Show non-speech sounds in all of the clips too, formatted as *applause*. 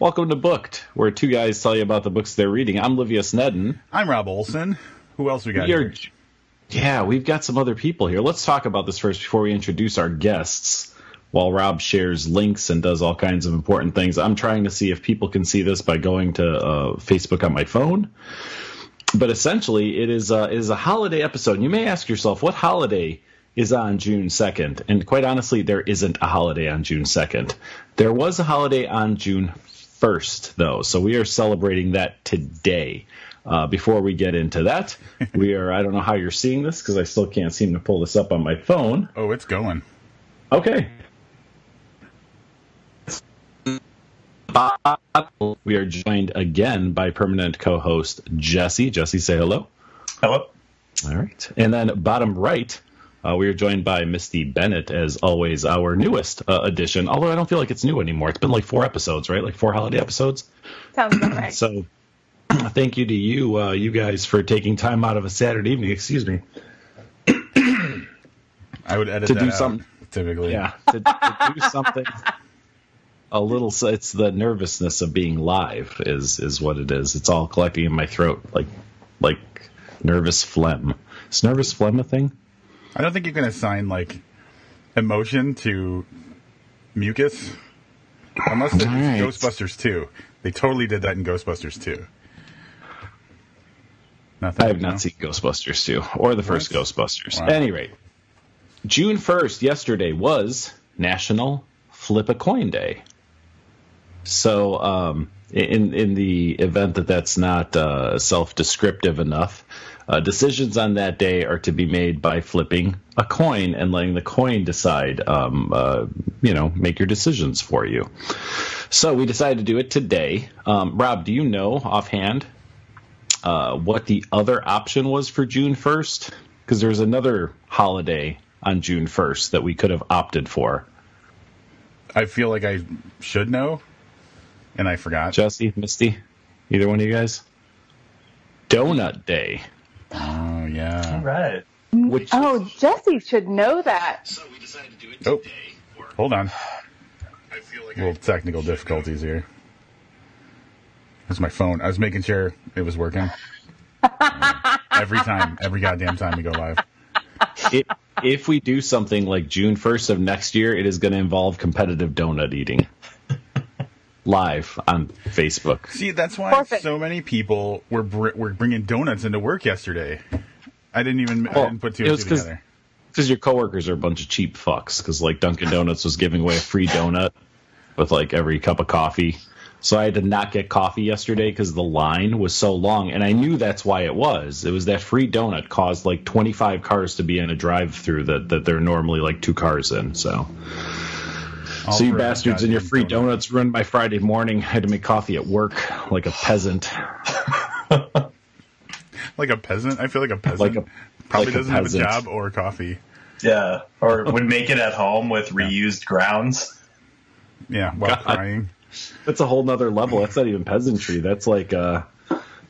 Welcome to Booked, where two guys tell you about the books they're reading. I'm Livius Nedin. I'm Rob Olson. Who else we got We are- here? yeah, we've got some other people here. Let's talk about this first before we introduce our guests. While Rob shares links and does all kinds of important things, I'm trying to see if people can see this by going to uh, Facebook on my phone. But essentially, it is, uh, it is a holiday episode. You may ask yourself, what holiday is on June 2nd? And quite honestly, there isn't a holiday on June 2nd. There was a holiday on June 1st, though. So we are celebrating that today. Uh, before we get into that, we are, I don't know how you're seeing this because I still can't seem to pull this up on my phone. Oh, it's going. Okay. We are joined again by permanent co-host Jesse. Jesse, say hello. Hello. All right. And then bottom right, uh, we are joined by Misty Bennett, as always, our newest uh, addition. Although I don't feel like it's new anymore. It's been like four episodes, right? Like four holiday episodes. Sounds about right. *clears throat* So *clears throat* thank you to you, uh, you guys, for taking time out of a Saturday evening, excuse me, *clears throat* I would edit To that do out, something. typically. yeah, to, to do something a little. It's the nervousness of being live is is what it is. It's all collecting in my throat, like like nervous phlegm. Is nervous phlegm a thing? I don't think you can assign like emotion to mucus, unless it's right. Ghostbusters 2. They totally did that in Ghostbusters 2. Nothing. I have no? not seen Ghostbusters 2 or the first What? Ghostbusters. Wow. At any rate, June 1st, yesterday, was National Flip a Coin Day. So, um, in in the event that that's not uh, self-descriptive enough, uh, decisions on that day are to be made by flipping a coin and letting the coin decide, um, uh, you know, make your decisions for you. So we decided to do it today. Um, Rob, do you know offhand uh, what the other option was for June 1st? Because there's another holiday on June 1st that we could have opted for. I feel like I should know, and I forgot. Jesse, Misty, either one of you guys? Donut Day. Oh, yeah. right. Which Oh, Jesse should know that. so we decided to do it oh. today. Oh, hold on. I feel like Little technical difficulties here. That's my phone. I was making sure it was working. *laughs* every time, every goddamn time we go live. If, if we do something like June 1st of next year, it is going to involve competitive donut eating. Live on Facebook. See, that's why Perfect. so many people were br- were bringing donuts into work yesterday. I didn't even I didn't put two it and was two 'cause- together. Because your coworkers are a bunch of cheap fucks. Because like Dunkin' Donuts was giving away a free donut with like every cup of coffee. So I had to not get coffee yesterday because the line was so long, and I knew that's why it was. It was that free donut caused like 25 cars to be in a drive-through that that they're normally like two cars in. So, All so you for a bastards and your goddamn free donut. donuts ruined my Friday morning. I had to make coffee at work like a peasant. *laughs* Like a peasant, I feel like a peasant Like a- probably like doesn't have a job or coffee. Yeah. Or would make it at home with reused grounds. Yeah, while God. crying. That's a whole nother level. That's not even peasantry. That's like uh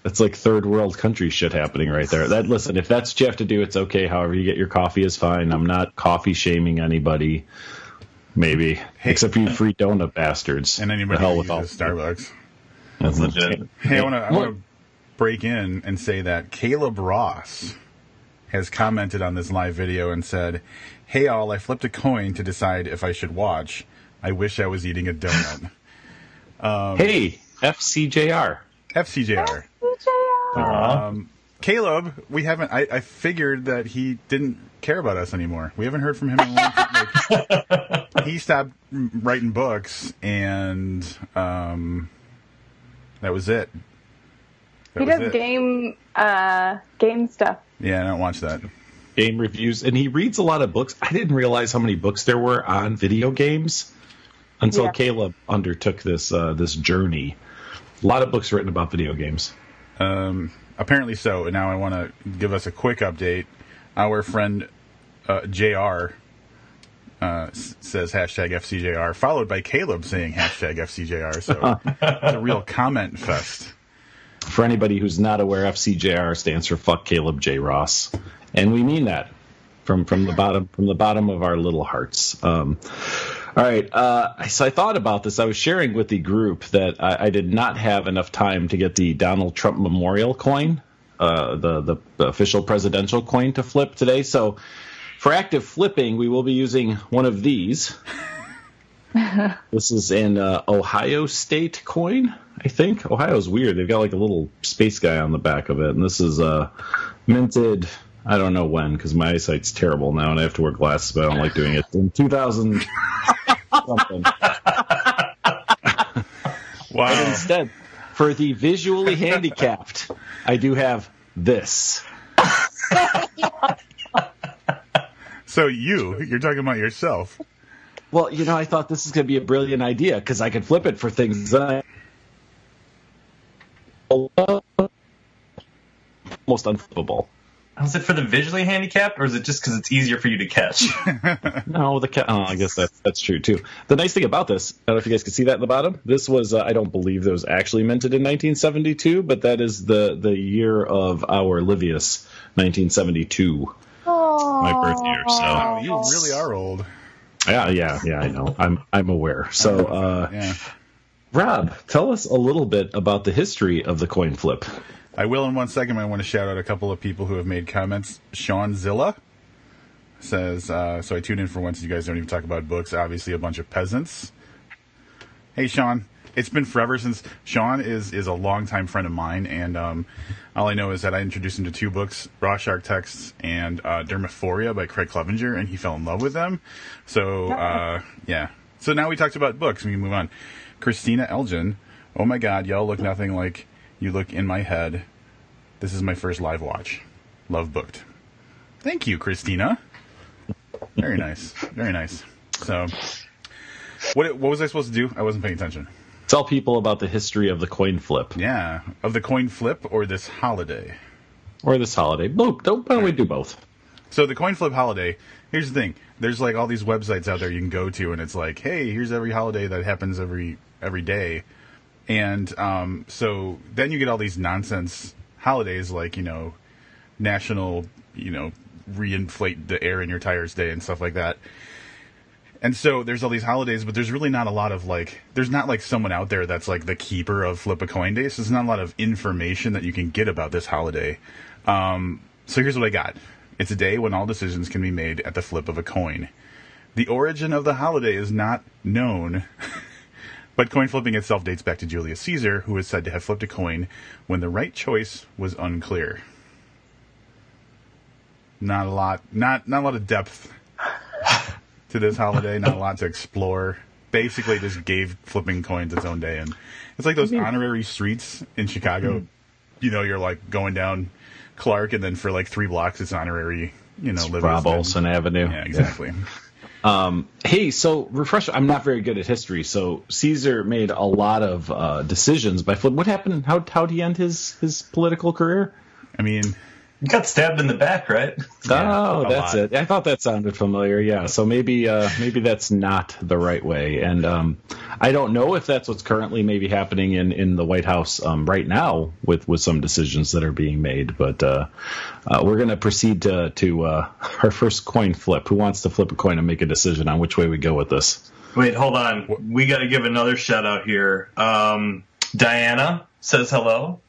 that's like third world country shit happening right there. That listen, if that's what you have to do, it's okay. However you get your coffee is fine. I'm not coffee shaming anybody. Maybe. Hey. Except for you free donut bastards. And the anybody hell with all uses Starbucks. That's Legit. Hey, I want to I What- want to break in and say that Caleb Ross has commented on this live video and said, "Hey all, I flipped a coin to decide if I should watch. I wish I was eating a donut." *laughs* Um, hey, FCJR. FCJR. Aw. Um, Caleb, we haven't. I, I figured that he didn't care about us anymore. We haven't heard from him in a long time. *laughs* Like, he stopped writing books, and um, that was it. That He was does it. game uh game stuff. Yeah, I don't watch that. Game reviews and he reads a lot of books. I didn't realize how many books there were on video games until Yeah. Caleb undertook this uh this journey. A lot of books written about video games. Um, apparently so. And now I want to give us a quick update. Our friend uh, Jr. Uh, says hashtag FCJR, followed by Caleb saying hashtag FCJR. So *laughs* it's a real comment fest. For anybody who's not aware, FCJR stands for Fuck Caleb J. Ross, and we mean that from from the bottom from the bottom of our little hearts. Um, All right. Uh, so I thought about this. I was sharing with the group that I, I did not have enough time to get the Donald Trump Memorial coin, uh, the, the the official presidential coin to flip today. So for active flipping, we will be using one of these. *laughs* this is an uh, Ohio State coin, I think. Ohio's weird. They've got like a little space guy on the back of it, and this is uh, minted. I don't know when because my eyesight's terrible now, and I have to wear glasses, but I don't like doing it. In 2000 something. *laughs* Wow. Instead, for the visually handicapped, I do have this. So you, you're talking about yourself. Well, you know, I thought this is going to be a brilliant idea because I could flip it for things that I almost unflippable. Is it for the visually handicapped, or is it just because it's easier for you to catch? *laughs* No, the cat. oh, I guess that's that's true too. The nice thing about this, I don't know if you guys can see that in the bottom. This was, uh, I don't believe, that was actually minted in 1972, but that is the the year of our Livius, 1972, my birth year. So Wow, you really are old. yeah, yeah, yeah, I know. I'm I'm aware. *laughs* So, uh, Yeah. Rob, tell us a little bit about the history of the coin flip. I will in one second. I want to shout out a couple of people who have made comments. Sean Zilla says, uh, so I tuned in for once. You guys don't even talk about books. Obviously, a bunch of peasants. Hey, Sean. It's been forever since Sean is is a longtime friend of mine, and um, all I know is that I introduced him to two books: Raw Shark Texts and uh, Dermaphoria by Craig Clevenger, and he fell in love with them. So *laughs* uh, yeah. So now we talked about books. We can move on. Christina Elgin. Oh my God, y'all look nothing like you look in my head. This is my first live watch. Love booked. Thank you, Christina. Very nice. Very nice. So, what what was I supposed to do? I wasn't paying attention. Tell people about the history of the coin flip Yeah, of the coin flip or this holiday. or this holiday. Both. Don't, why don't we do both? So the coin flip holiday. Here's the thing. There's like all these websites out there you can go to, and it's like, hey, here's every holiday that happens every every day, and um, so then you get all these nonsense holidays like you know, national you know reinflate the air in your tires day and stuff like that. And so there's all these holidays, but there's really not a lot of like, there's not like someone out there that's like the keeper of Flip a Coin Day. So there's not a lot of information that you can get about this holiday. Um, so here's what I got. It's a day when all decisions can be made at the flip of a coin. The origin of the holiday is not known, *laughs* but coin flipping itself dates back to Julius Caesar, who is said to have flipped a coin when the right choice was unclear. Not a lot, not not a lot of depth to this holiday. Not a lot to explore. Basically, just gave flipping coins its own day, and it's like those honorary streets in Chicago. Hmm. You know, you're like going down Clark, and then for like three blocks, it's honorary. You know, Livingston. Rob Olson Avenue. Yeah, exactly. *laughs* Hey, so refresh. I'm not very good at history, so Caesar made a lot of uh, decisions by flip. What happened? How how did he end his his political career? I mean, You got stabbed in the back, right? oh, a that's lot. it. I thought that sounded familiar. Yeah, so maybe uh, maybe that's not the right way, and um, I don't know if that's what's currently maybe happening in, in the White House um, right now with, with some decisions that are being made. But uh, uh, we're going to proceed to to uh, *laughs* our first coin flip. Who wants to flip a coin and make a decision on which way we go with this? Wait, hold on. We got to give another shout out here. Um, Diana says hello,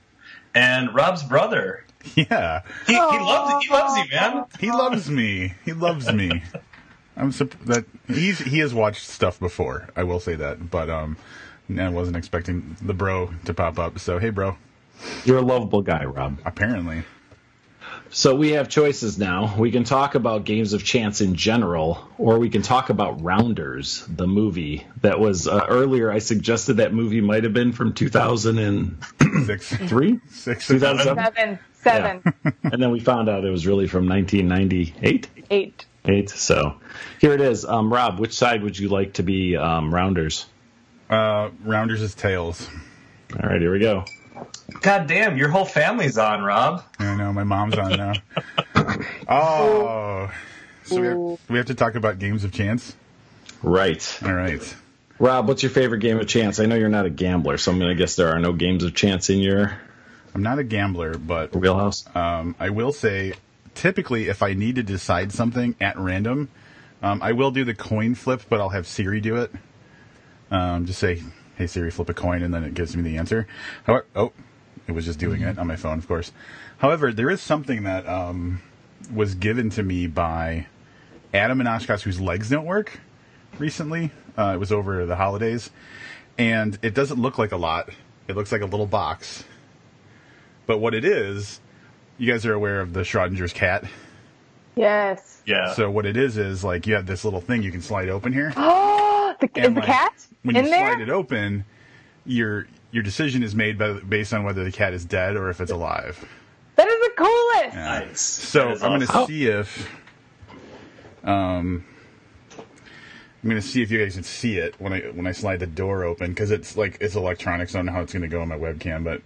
and Rob's brother. *laughs* yeah, He, he loves he loves you, man. he loves me. He loves me. *laughs* I'm sup- that he's he has watched stuff before. I will say that, but um, I wasn't expecting the bro to pop up. So hey, bro. You're a lovable guy, Rob. Apparently, So we have choices now. We can talk about games of chance in general, or we can talk about Rounders, the movie that was uh, earlier. I suggested that movie might have been from 2003, six, six, 2007, Seven. Seven. *laughs* and then we found out it was really from 1998. Eight. Eight. So here it is. Um, Rob, which side would you like to be um, Rounders? Uh, Rounders is tails. All right, here we go. God damn, your whole family's on, Rob. I know my mom's on now. *laughs* oh, so we have, we have to talk about games of chance. Right. All right. Rob, what's your favorite game of chance? I know you're not a gambler, so I'm going to guess there are no games of chance in your I'm not a gambler, but wheelhouse. um, I will say, typically, if I need to decide something at random, Um, I will do the coin flip, but I'll have Siri do it. Um, just say, "Hey Siri, flip a coin," and then it gives me the answer. However, oh, it was just doing it on my phone, of course. However, there is something that um, was given to me by Adam and Oshkosh, whose legs don't work recently. Uh, it was over the holidays, and it doesn't look like a lot. It looks like a little box. But what it is, you guys are aware of the Schrodinger's cat. Yes. Yeah. So what it is is like you have this little thing you can slide open here. Oh, *gasps* the, is And, the like, cat When in you there? slide it open, your your decision is made by, based on whether the cat is dead or if it's alive. That is the coolest. nice. So I'm going to see if, um, I'm going to see if you guys can see it when I when I slide the door open because it's like it's electronics. I don't know how it's going to go on my webcam, but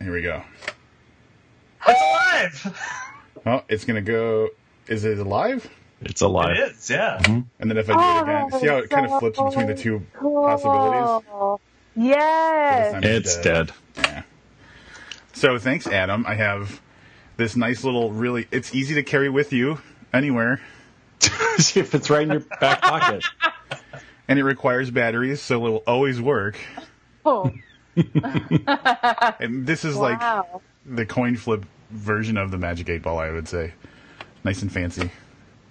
here we go. It's alive. Oh, it's going to go. Is it alive? It's alive. It is. Yeah. Mm-hmm. And then if I do it oh, again, see how it kind of flips between the two possibilities. Yes. It's dead. Yeah. So thanks, Adam. I have this nice little, really. It's easy to carry with you anywhere, See *laughs* if it's right in your back pocket. and it requires batteries, so it will always work. Oh, *laughs* And this is like the coin flip version of the Magic Eight Ball, I would say. Nice and fancy.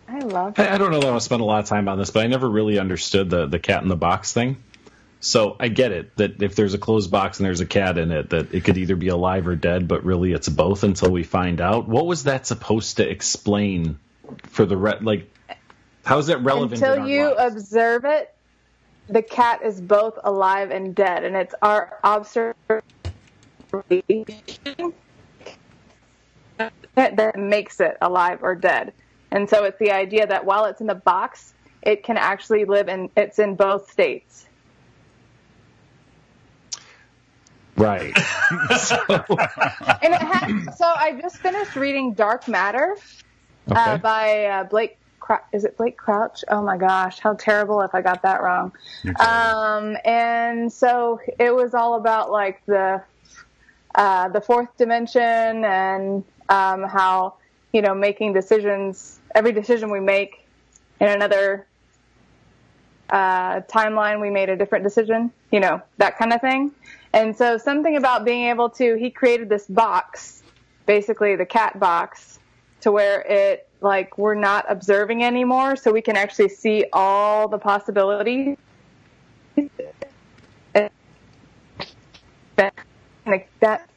I love it. I, I don't know that I want to spend a lot of time on this, but I never really understood the the cat in the box thing. So I get it that if there's a closed box and there's a cat in it, that it could either be alive or dead, but really it's both until we find out. What was that supposed to explain for the re- like? How is that relevant? Until you lives? observe it, the cat is both alive and dead, and it's our observation that, that makes it alive or dead. And so it's the idea that while it's in the box, it can actually live in it's in both states. right. *laughs* *laughs* And it has, so I just finished reading Dark Matter Okay. uh, by uh, Blake. Crou- Is it Blake Crouch? Oh my gosh, how terrible if I got that wrong. Um, and so it was all about like the uh, the fourth dimension and um, how you know making decisions. Every decision we make in another uh, timeline, we made a different decision. You know that kind of thing. And so something about being able to. He created this box, basically the cat box, to where it like we're not observing anymore, so we can actually see all the possibilities like that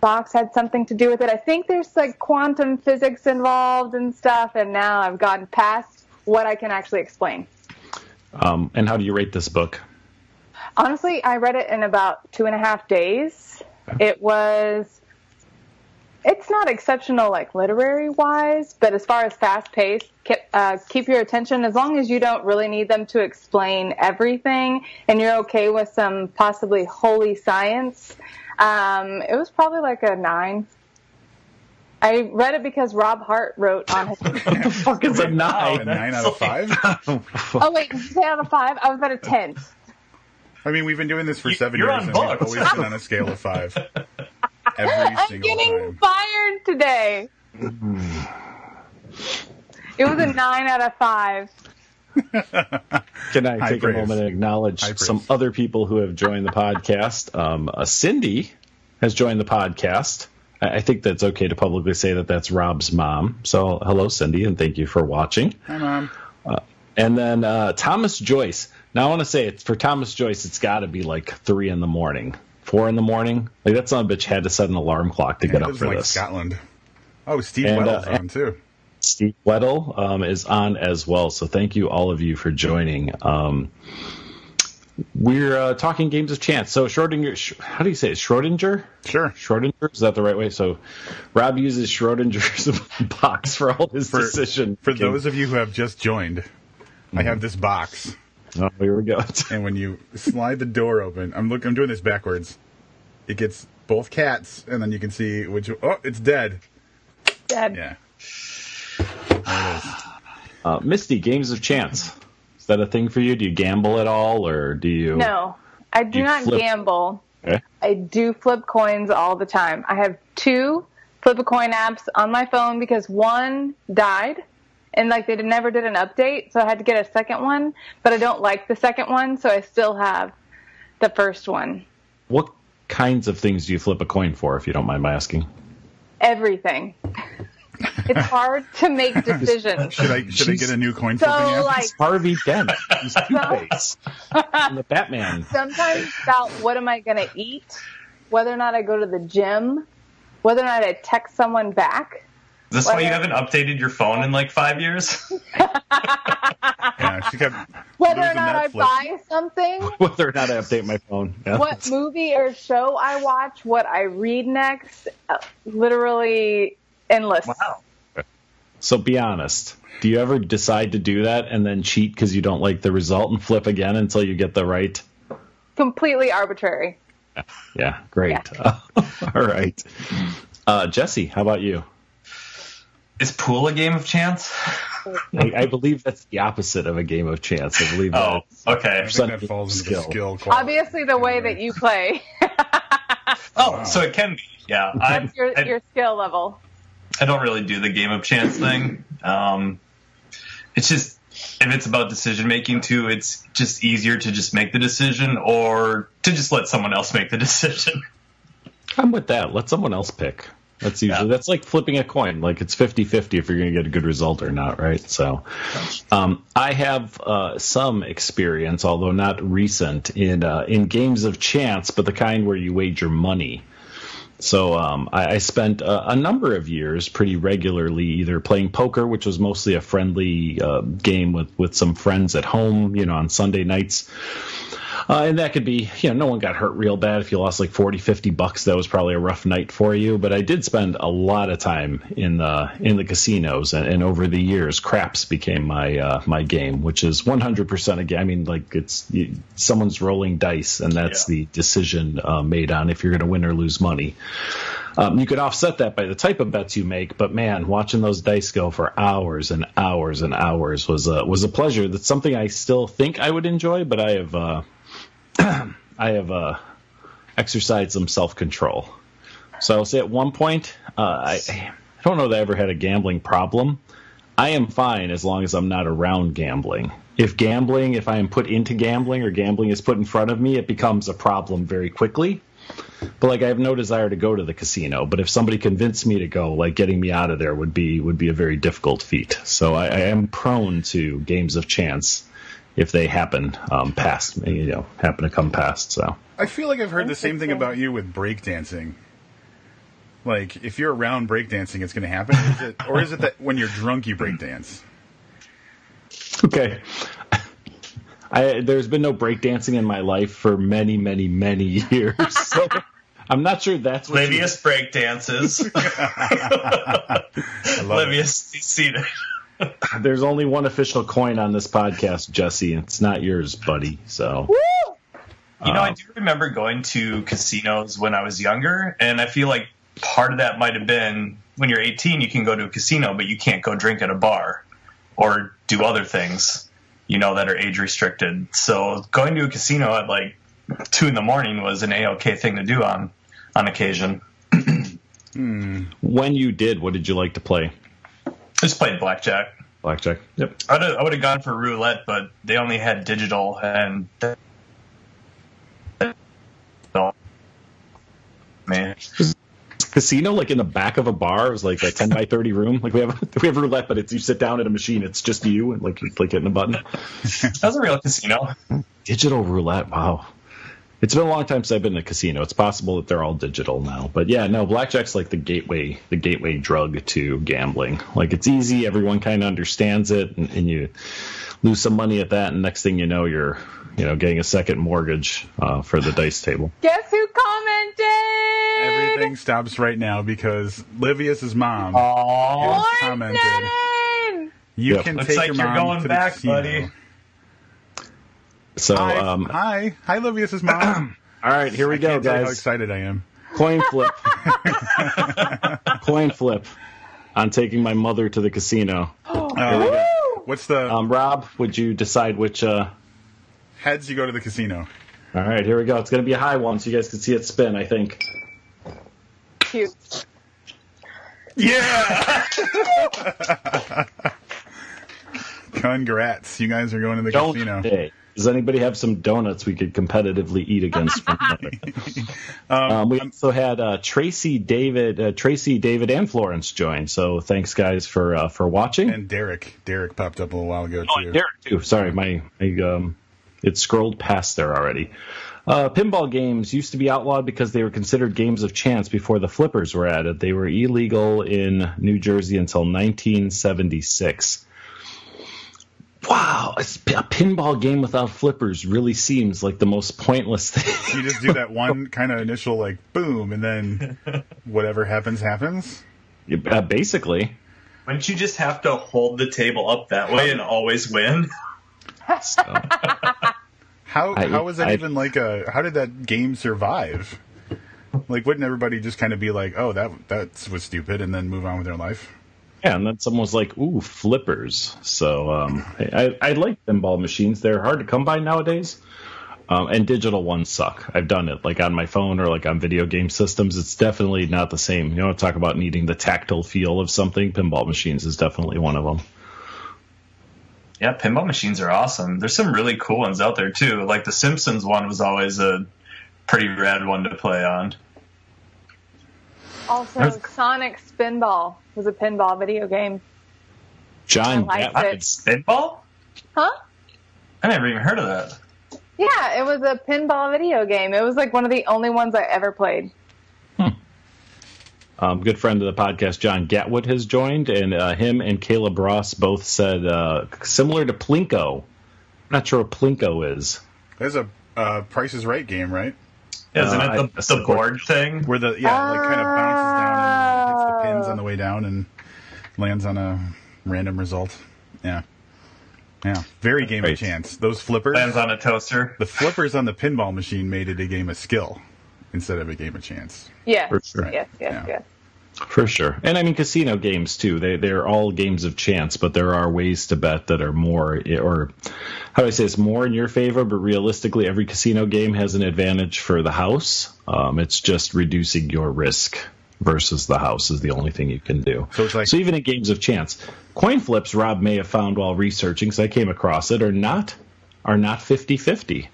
box had something to do with it. I think there's like quantum physics involved and stuff, and now I've gotten past what I can actually explain. Um, and how do you rate this book? Honestly, I read it in about two and a half days. It was. It's not exceptional, like literary wise, but as far as fast paced, keep, uh, keep your attention as long as you don't really need them to explain everything and you're okay with some possibly holy science. Um, it was probably like a nine. I read it because Rob Hart wrote on his. *laughs* What the fuck is a *laughs* nine? a nine? nine out of five. *laughs* oh wait, did you say out of five? I was at a ten. I mean, we've been doing this for You- seven you're years, on and we've always been on a scale of five. Every I'm single getting time. fired today. it was a nine out of five. *laughs* Can I High take praise. a moment and acknowledge High praise. some other people who have joined the podcast? Um, uh, Cindy has joined the podcast. I, I think that's okay to publicly say that that's Rob's mom. So, hello, Cindy, and thank you for watching. Hi, mom. And then uh, Thomas Joyce. Now, I want to say it's for Thomas Joyce. It's got to be like three in the morning, four in the morning. Like that son of a bitch had to set an alarm clock to He get up for like this. Scotland. Oh, Steve And, Weddle's uh, on too. Steve Weddle um, is on as well. So thank you all of you for joining. Um, we're uh, talking games of chance. So Schrodinger, Sch- how do you say it? Schrodinger? Sure. Schrodinger? Is that the right way? So Rob uses Schrodinger's *laughs* box for all his For, decision. for making. those of you who have just joined, I have this box, Oh, here we go. *laughs* and when you slide the door open, I'm look, I'm doing this backwards. It gets both cats, and then you can see which. Oh, it's dead. Dead. Yeah. There it is. *sighs* Uh, Misty, games of chance. Is that a thing for you? Do you gamble at all, or do you? No, I do You not flip- gamble. Okay. I do flip coins all the time. I have two flip a coin apps on my phone because one died and like they did- never did an update, so I had to get a second one. But I don't like the second one, so I still have the first one. What kinds of things do you flip a coin for, if you don't mind my asking? Everything. *laughs* it's hard to make *laughs* decisions. Should I should I get a new coin So flipping app? like It's Harvey Dent. He's *laughs* Two-Face. And the Batman. sometimes about what am I going to eat, whether or not I go to the gym, whether or not I text someone back. Is this why you haven't updated your phone in like five years? *laughs* yeah, she kept Whether or losing not I buy something, Whether or not I update my phone. Yeah. what movie or show I watch, what I read next, uh, literally endless. wow. So be honest. Do you ever decide to do that and then cheat because you don't like the result and flip again until you get the right? Completely arbitrary. *laughs* Yeah, great. *laughs* All right. Uh, Jesse, how about you? Is pool a game of chance? I, I believe that's the opposite of a game of chance. I believe Oh, that. okay. I think that falls into Skill. skill. Obviously, the way that you play, *laughs* Oh, so it can be. Yeah, I, that's your I, your skill level. I don't really do the game of chance thing. Um, it's just if it's about decision making too, it's just easier to just make the decision or to just let someone else make the *laughs* decision. I'm with that. Let someone else pick. That's usually Yeah. that's like flipping a coin. Like it's 50-50 if you're going to get a good result or not, right? So, um, I have uh, some experience, although not recent, in uh, in games of chance, but the kind where you wager money. So um, I, I spent a, a number of years pretty regularly either playing poker, which was mostly a friendly uh, game with with some friends at home, you know, on Sunday nights. Uh, and that could be, you know, no one got hurt real bad. If you lost like 40, 50 bucks, that was probably a rough night for you. But I did spend a lot of time in the in the casinos, and, and over the years, craps became my uh, my game, which is 100% again. I mean, like it's you, someone's rolling dice, and that's Yeah. the decision uh, made on if you're going to win or lose money. Um, you could offset that by the type of bets you make, but man, watching those dice go for hours and hours and hours was a was a pleasure. That's something I still think I would enjoy, but I have uh, *clears throat* I have uh, exercised some self control. So I'll say at one point, uh, I I don't know that I ever had a gambling problem. I am fine as long as I'm not around gambling. If gambling, if I am put into gambling or gambling is put in front of me, it becomes a problem very quickly. But like I have no desire to go to the casino. But if somebody convinced me to go, like getting me out of there would be would be a very difficult feat. So I, I am prone to games of chance if they happen um, past you know happen to come past. So I feel like I've heard the same thing about you with breakdancing. Like, if you're around breakdancing, it's going to happen. Is it, or is it that when you're drunk, you breakdance? okay. I, there's been no breakdancing in my life for many, many, many years. *laughs* So I'm not sure that's what *laughs* you- Livius break dances. I. Livius seated. *laughs* there's only one official coin on this podcast, Jesse, and it's not yours, buddy. So Woo! You know, I Um, do remember going to casinos when I was younger, and I feel like part of that might have been when you're 18, you can go to a casino, but you can't go drink at a bar or do other things, you know, that are age restricted. So going to a casino at like two in the morning was an a-okay thing to do on on occasion. *clears throat* when you did, what did you like to play? Just played blackjack. Blackjack. Yep. I would have, I would have gone for roulette, but they only had digital and. Man, Casino, like in the back of a bar, it was like a ten by *laughs* thirty room. Like we have *laughs* we have roulette, but it's you sit down at a machine. It's just you and like you like hitting a button. that was a real casino. Digital roulette. Wow. It's been a long time since I've been in a casino. It's possible that they're all digital now, but yeah, no, blackjack's like the gateway, the gateway drug to gambling. Like it's easy, everyone kind of understands it, and, and you lose some money at that, and next thing you know, you're, you know, getting a second mortgage uh, for the dice table. Guess who commented? Everything stops right now because Livius's mom Aww. commented. Nedin! You Yep. can Looks take like your you're mom going to the back, casino. buddy. So, Hi, um, hi, hi, Livius's mom. *clears throat* all right, here we I go, can't tell how excited I am. Coin flip. *laughs* *laughs* Coin flip. On taking my mother to the casino. *gasps* Uh, what's the Um, Rob, would you decide which? Uh... heads? You go to the casino. All right, here we go. It's going to be a high one, so you guys can see it spin. I think. Cute. Yeah. *laughs* Congrats, you guys are going to the Donut casino. day. Does anybody have some donuts we could competitively eat against another? *laughs* um, we also had uh, Tracy, David, uh, Tracy, David, and Florence join. So thanks, guys, for uh, for watching. And Derek, Derek popped up a little while ago Oh, too. Derek too. Sorry, my, my um, it scrolled past there already. Uh, pinball games used to be outlawed because they were considered games of chance before the flippers were added. They were illegal in New Jersey until 1976. Wow, a a pinball game without flippers really seems like the most pointless *laughs* thing. You just do that one kind of initial like boom, and then *laughs* whatever happens happens. uh, basically, Wouldn't you just have to hold the table up that way and always win? so, *laughs* How I- how was that I- even like a? How did that game survive? Like, wouldn't everybody just kind of be like, "Oh, that that was stupid," and then move on with their life? Yeah, and then someone was like, "Ooh, flippers." So um, I, I like pinball machines. They're hard to come by nowadays. Um, and digital ones suck. I've done it like on my phone or like on video game systems. It's definitely not the same. You know, talk about needing the tactile feel of something. Pinball machines is definitely one of them. Yeah, pinball machines are awesome. There's some really cool ones out there too. Like the Simpsons one was always a pretty rad one to play on. Also, There's- Sonic Spinball was a pinball video game. John I liked Gatwood- it. Spinball? Huh? I never even heard of that. Yeah, it was a pinball video game. It was like one of the only ones I ever played. Um, good friend of the podcast, John Gatwood, has joined, and uh, him and Caleb Ross both said uh, similar to Plinko. I'm not sure what Plinko is. There's a uh, Price is Right game, right? Isn't Uh, it the, that's the the board thing? Where the yeah, like kind of bounces down and hits the pins on the way down and lands on a random result. Yeah, yeah, very game Right. of chance. Those flippers, Lands on a toaster. the flippers on the pinball machine made it a game of skill instead of a game of chance. Yeah. For sure. yes, yes, Yeah. yes. For sure. And I mean, casino games too. They, they're all games of chance, but there are ways to bet that are more, or how do I say it's more in your favor, but realistically, every casino game has an advantage for the house. Um, it's just reducing your risk versus the house is the only thing you can do. So it's like- so even in games of chance, coin flips, Rob may have found while researching, because I came across it, are not, are not 50 50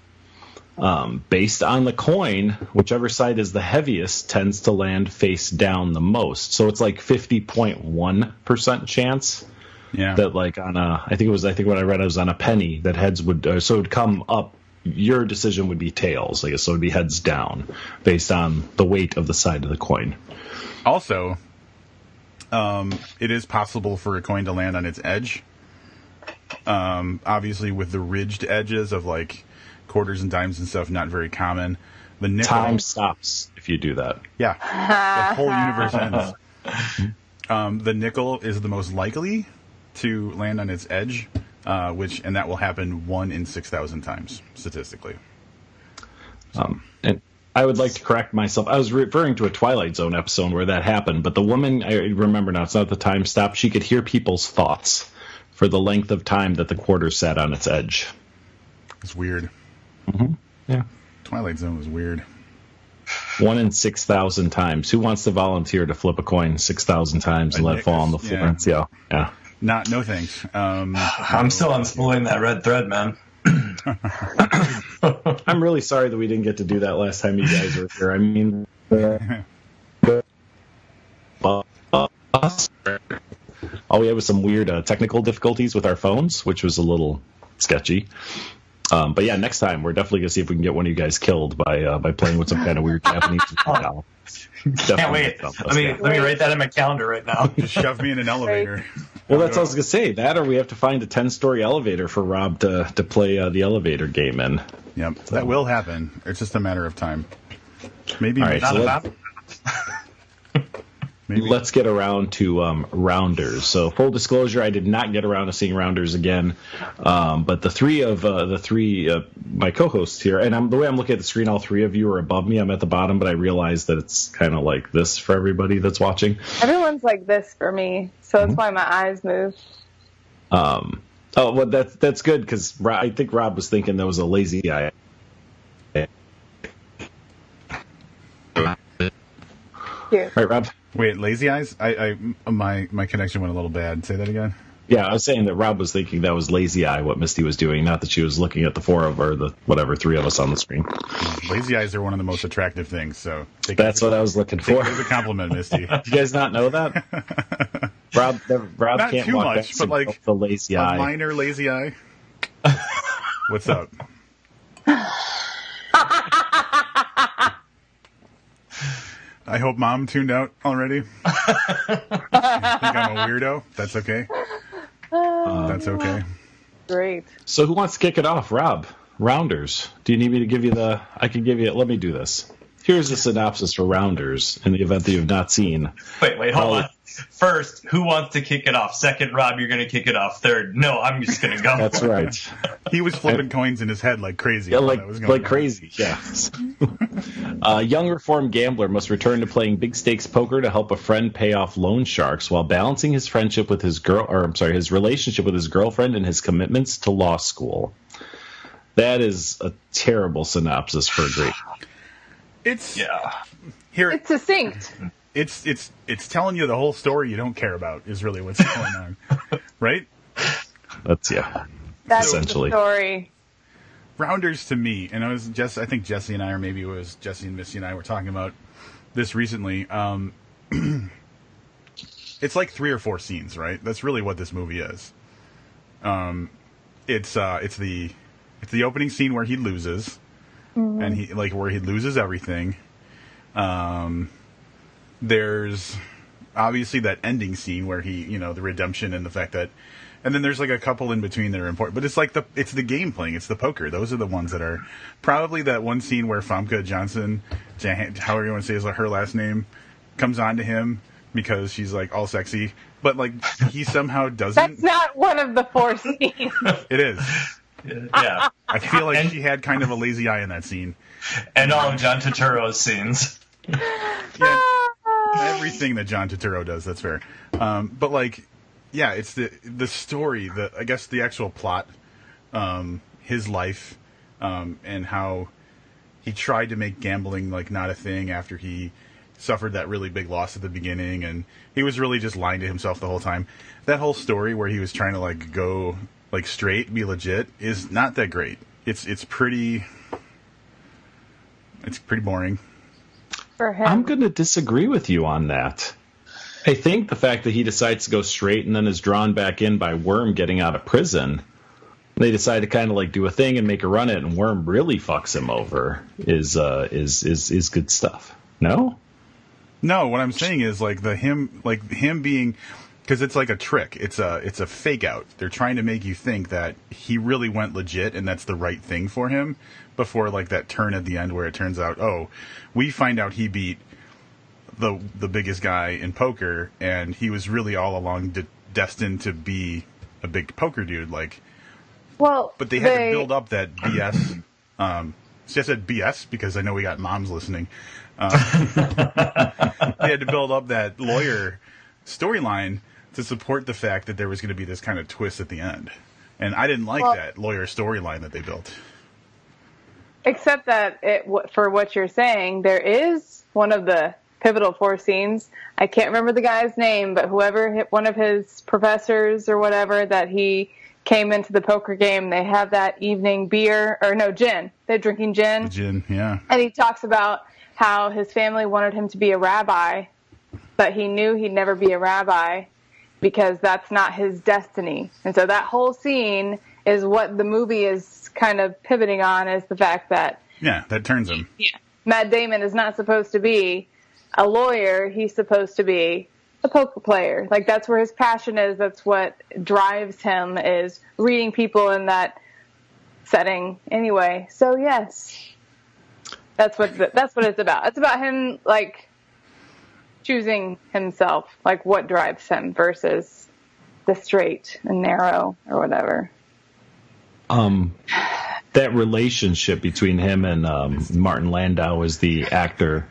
um, based on the coin, whichever side is the heaviest tends to land face down the most. So it's like 50.1% chance Yeah, that like on a, I think it was, I think what I read it was on a penny that heads would, uh, so it would come up, your decision would be tails, I guess, so it would be heads down based on the weight of the side of the coin. Also, um, it is possible for a coin to land on its edge. Um, obviously, with the ridged edges of like quarters and dimes and stuff, not very common. The nickel, Time stops if you do that. yeah, the *laughs* whole universe ends. Um, the nickel is the most likely to land on its edge, uh, which and that will happen one in six thousand times statistically. Um, and I would like to correct myself. I was referring to a Twilight Zone episode where that happened, but the woman, I remember now, it's not the time stop. She could hear people's thoughts for the length of time that the quarter sat on its edge. It's weird. Yeah. Twilight Zone was weird. One in 6,000 times. Who wants to volunteer to flip a coin 6,000 times and A let it fall on the floor? Yeah. Yeah. Not no thanks. Um, *sighs* I'm still unspooling that red thread, man. *coughs* I'm really sorry that we didn't get to do that last time you guys were here. I mean, us- *laughs* all we had was some weird uh, technical difficulties with our phones, which was a little sketchy. Um, but yeah, next time we're definitely gonna see if we can get one of you guys killed by uh, by playing with some kind of weird Japanese. *laughs* style. Can't wait. Let me yeah. let me write that in my calendar right now. just shove me in an elevator. Well, that's what I was gonna say. That, or we have to find a ten story elevator for Rob to to play uh, the elevator game in. Yep, that will happen. It's just a matter of time. Maybe, All right, Not so about let, *laughs* maybe. let's get around to um, rounders. So, full disclosure, I did not get around to seeing rounders again. Um, but the three of uh, the three uh, my co-hosts here, and I'm, the way I'm looking at the screen, all three of you are above me. I'm at the bottom, but I realize that it's kind of like this for everybody that's watching. Everyone's like this for me, so Mm-hmm. that's why my eyes move. Um, oh, well, that's that's good because I think Rob was thinking there was a lazy eye. Here. Right, Rob. Wait, lazy eyes? I, I, my, my connection went a little bad. Say that again. Yeah, I was saying that Rob was thinking that was lazy eye what Misty was doing, not that she was looking at the four of or the whatever three of us on the screen. Lazy eyes are one of the most attractive things. So take That's it, what I was looking take for. it as a compliment, Misty. Did *laughs* you guys not know that? *laughs* Rob, Rob Not can't too walk much, but like the lazy a eye. minor lazy eye. *laughs* What's up? I hope mom tuned out already. I *laughs* think I'm a weirdo. That's okay. Um, That's okay. Great. So who wants to kick it off? Rob, Rounders. Do you need me to give you the? I can give you. Let me do this. Here's the synopsis for Rounders in the event that you've not seen. Wait, wait, hold on. First, who wants to kick it off? Second, Rob, you're going to kick it off. Third, no, I'm just going to go. That's for it. right. *laughs* He was flipping coins in his head like crazy. Yeah, like was going like crazy. Yeah. a *laughs* uh, young reformed gambler must return to playing big stakes poker to help a friend pay off loan sharks while balancing his friendship with his girl, or I'm sorry, his relationship with his girlfriend and his commitments to law school. That is a terrible synopsis for a great. It's Yeah. here. It's succinct. It's it's it's telling you the whole story you don't care about is really what's going on, *laughs* right? That's yeah. That's Essentially. the story. Rounders to me, and I was just I think Jesse and I, or maybe it was Jesse and Missy and I were talking about this recently. Um, *clears throat* it's like three or four scenes, right? That's really what this movie is. Um, it's uh, it's the it's the opening scene where he loses, and he like where he loses everything. Um, there's obviously that ending scene where he, you know, the redemption and the fact that, and then there's like a couple in between that are important. But it's like the it's the game playing, it's the poker. Those are the ones that are probably that one scene where Famke Johnson, Jan- however you want to say is her last name, comes on to him because she's like all sexy, but like he somehow doesn't. That's not one of the four *laughs* scenes. It is. Yeah. I feel like And- she had kind of a lazy eye in that scene. and all of John Turturro's scenes. Yeah, everything that John Turturro does. That's fair. Um, but like, yeah, it's the the story, the I guess the actual plot, um, his life, um, and how he tried to make gambling like not a thing after he suffered that really big loss at the beginning, and he was really just lying to himself the whole time. That whole story where he was trying to like go like straight, be legit, is not that great. It's it's pretty. It's pretty boring. For him. I'm going to disagree with you on that. I think the fact that he decides to go straight and then is drawn back in by Worm getting out of prison, they decide to kind of like do a thing and make a run at it, and Worm really fucks him over. Is uh, is is is good stuff? No, No, what I'm saying is like the him, like him being, because it's like a trick. It's a it's a fake out. They're trying to make you think that he really went legit and that's the right thing for him. Before like that turn at the end where it turns out, oh, we find out he beat the the biggest guy in poker, and he was really all along de- destined to be a big poker dude. Like, well, but they had to build up that BS. *clears throat* Um, see, I said BS because I know we got moms listening. Um, *laughs* they had to build up that lawyer storyline to support the fact that there was going to be this kind of twist at the end. And I didn't like Well- that lawyer storyline that they built. Except that it, for what you're saying, there is one of the pivotal four scenes. I can't remember the guy's name, but whoever hit one of his professors or whatever that he came into the poker game, they have that evening beer or no gin. They're drinking gin, Jin, yeah. and he talks about how his family wanted him to be a rabbi, but he knew he'd never be a rabbi because that's not his destiny. And so that whole scene is what the movie is kind of pivoting on is the fact that Yeah, that turns him. Yeah, Matt Damon is not supposed to be a lawyer, he's supposed to be a poker player. Like that's where his passion is, that's what drives him is reading people in that setting anyway. So yes. That's what the, that's what it's about. It's about him like choosing himself, like what drives him versus the straight and narrow or whatever. Um, that relationship between him and um, Martin Landau as the actor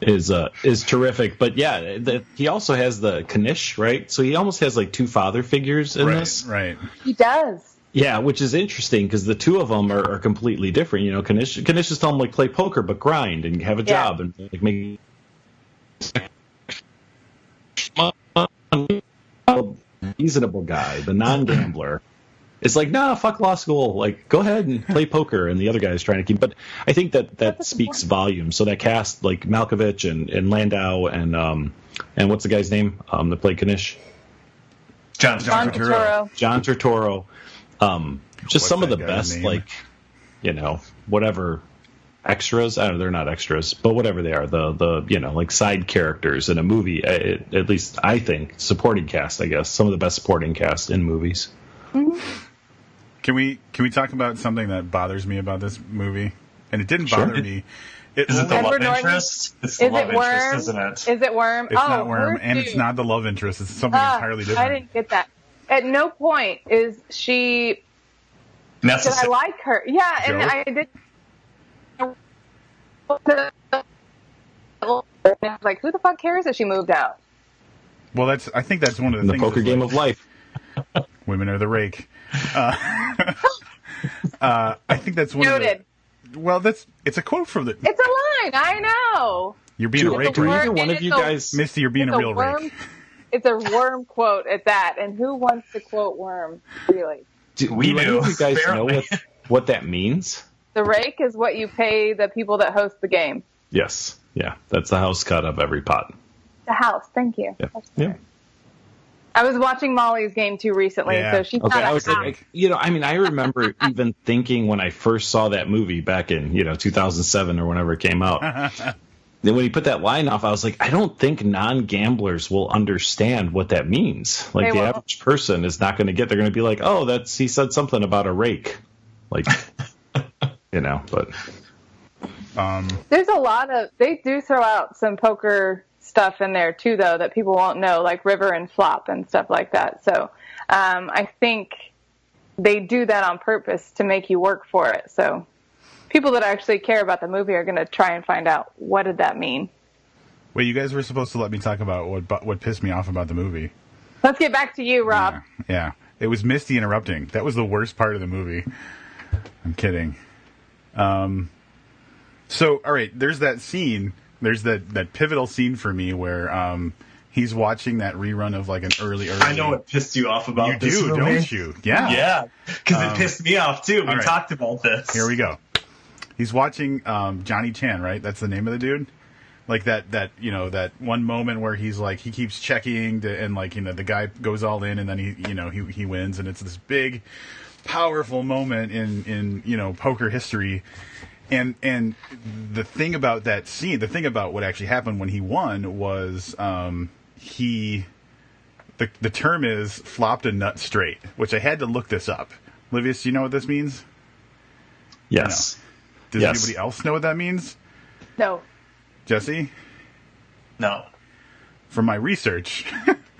is uh, is terrific. But yeah, the, he also has the Knish, right? So he almost has like two father figures in right, this. right. He does. Yeah, which is interesting because the two of them are, are completely different. You know, Knish, Knish is telling him like play poker, but grind and have a Yeah. job and like make. reasonable guy, the non-gambler, is like, nah, fuck law school. Like, go ahead and play *laughs* poker. And the other guy is trying to keep. But I think that that speaks volumes. So that cast, like Malkovich and, and Landau and um and what's the guy's name um that played Knish? John, John Turturro. Turturro. John Turturro. Um, just What's some of the best, name? like you know, whatever extras. I don't know, they're not extras, but whatever they are, the the you know, like side characters in a movie. uh, It, at least I think supporting cast. I guess some of the best supporting cast in movies. Can we can we talk about something that bothers me about this movie? And it didn't Sure. bother me. It, Is it the Edward love Norton? interest? It's the Is love it Worm? interest, isn't it? Is it Worm? it's oh, not Worm, her and it's not the love interest. It's something Ah, entirely different. I didn't get that. At no point is she. Did I like her? Yeah, and I did. I was like, who the fuck cares if she moved out? Well, that's I think that's one of the In the things. poker game like, of life. Women are the rake. Uh, *laughs* uh, I think that's one Noted. of the. Well, that's it's a quote from the. It's a line. I know. You're being Do, a rake, do either one of It's you a- guys? Misty. You're being It's a a real worm. rake. It's a worm quote at that, and who wants to quote worm? Really, Do, We do any do, you guys know what *laughs* what that means? the rake is what you pay the people that host the game. Yes. Yeah, that's the house cut of every pot. The house. Thank you. Yeah. That's Yeah. Fair. I was watching Molly's game too recently, Yeah. so she's Okay, not I a was like, you know, I mean, I remember *laughs* even thinking when I first saw that movie back in, you know, 2007 or whenever it came out. *laughs* then when he put that line off, I was like, I don't think non-gamblers will understand what that means. Like They the won't. average person is not going to get. They're going to be like, oh, that's he said something about a rake, like, *laughs* you know. But Um, There's a lot of they do throw out some poker stuff in there too, though that people won't know, like river and flop and stuff like that. So um, I think they do that on purpose to make you work for it. So people that actually care about the movie are going to try and find out what did that mean. wait, you guys were supposed to let me talk about what what pissed me off about the movie. Let's get back to you, Rob. Yeah, yeah. It was Misty interrupting. That was the worst part of the movie. I'm kidding. Um, so all right, there's that scene. There's that that pivotal scene for me where um he's watching that rerun of like an early early. I know what pissed you off about you this do, movie. don't you? Yeah. Yeah, because Um, it pissed me off too. We right. talked about this. Here we go. He's watching um, Johnny Chan, right? That's the name of the dude. Like that, that you know, that one moment where he's like, he keeps checking, to, and like you know, the guy goes all in, and then he, you know, he he wins, and it's this big, powerful moment in in you know poker history. And and the thing about that scene, the thing about what actually happened when he won was um, he the the term is flopped a nut straight, which I had to look this up. Livius, do you know what this means? yes, Does Yes. anybody else know what that means? No. Jesse? No. From my research,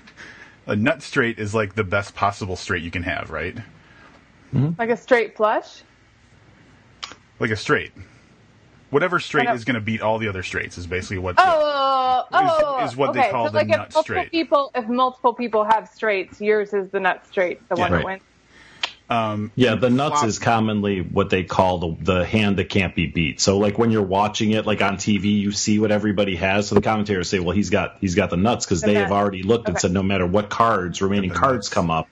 *laughs* a nut straight is like the best possible straight you can have, right? Like a straight flush? Like a straight. Whatever straight uh, is going to beat all the other straights is basically what. Oh, oh, oh, oh, is what they okay. call so the like nut if multiple straight. People, if multiple people have straights, yours is the nut straight, the one Right. that wins. Um, yeah, the nuts flop- is commonly what they call the the hand that can't be beat. So like when you're watching it, like on TV, you see what everybody has. So the commentators say, well, he's got he's got the nuts because The they have already looked and said no matter what cards remaining the cards nuts. come up,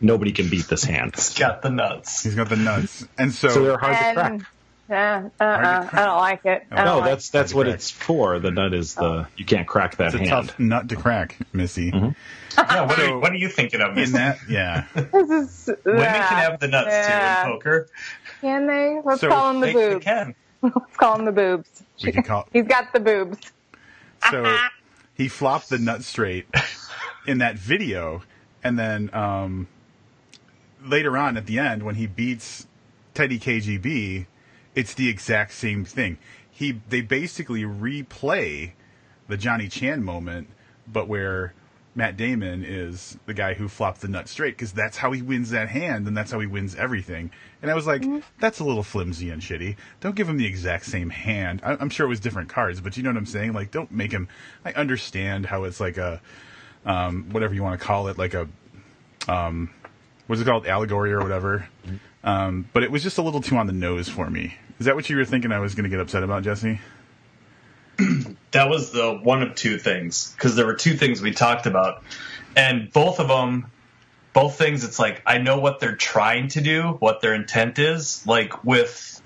nobody can beat this hand. He's got the nuts. He's got the nuts, and so, So they're hard to crack. And, uh, uh-uh, I don't like it. I No, like that's that's what crack. it's for. The nut is the you can't crack that it's a hand. tough nut to crack, Missy. Yeah, what, are, you- what are you thinking of? Missy? That, yeah. *laughs* This is, Women yeah, can have the nuts yeah. too in poker. Can they? Let's So- call them the They, they boobs. can. *laughs* Let's call them the boobs. We can call. *laughs* He's got the boobs. So he flopped the nut straight in that video, and then um, later on at the end when he beats Teddy KGB, it's the exact same thing. He they basically replay the Johnny Chan moment, but where Matt Damon is the guy who flopped the nut straight because that's how he wins that hand and that's how he wins everything. And I was like, that's a little flimsy and shitty. Don't give him the exact same hand. I, I'm sure it was different cards, but you know what I'm saying? Like, don't make him. I understand how it's like a, um, whatever you want to call it, like a, um, what's it called, allegory or whatever. Um, but it was just a little too on the nose for me. Is that what you were thinking I was going to get upset about, Jesse? *clears throat* That was the one of two things because there were two things we talked about, and both of them both things. It's like I know what they're trying to do, what their intent is. Like with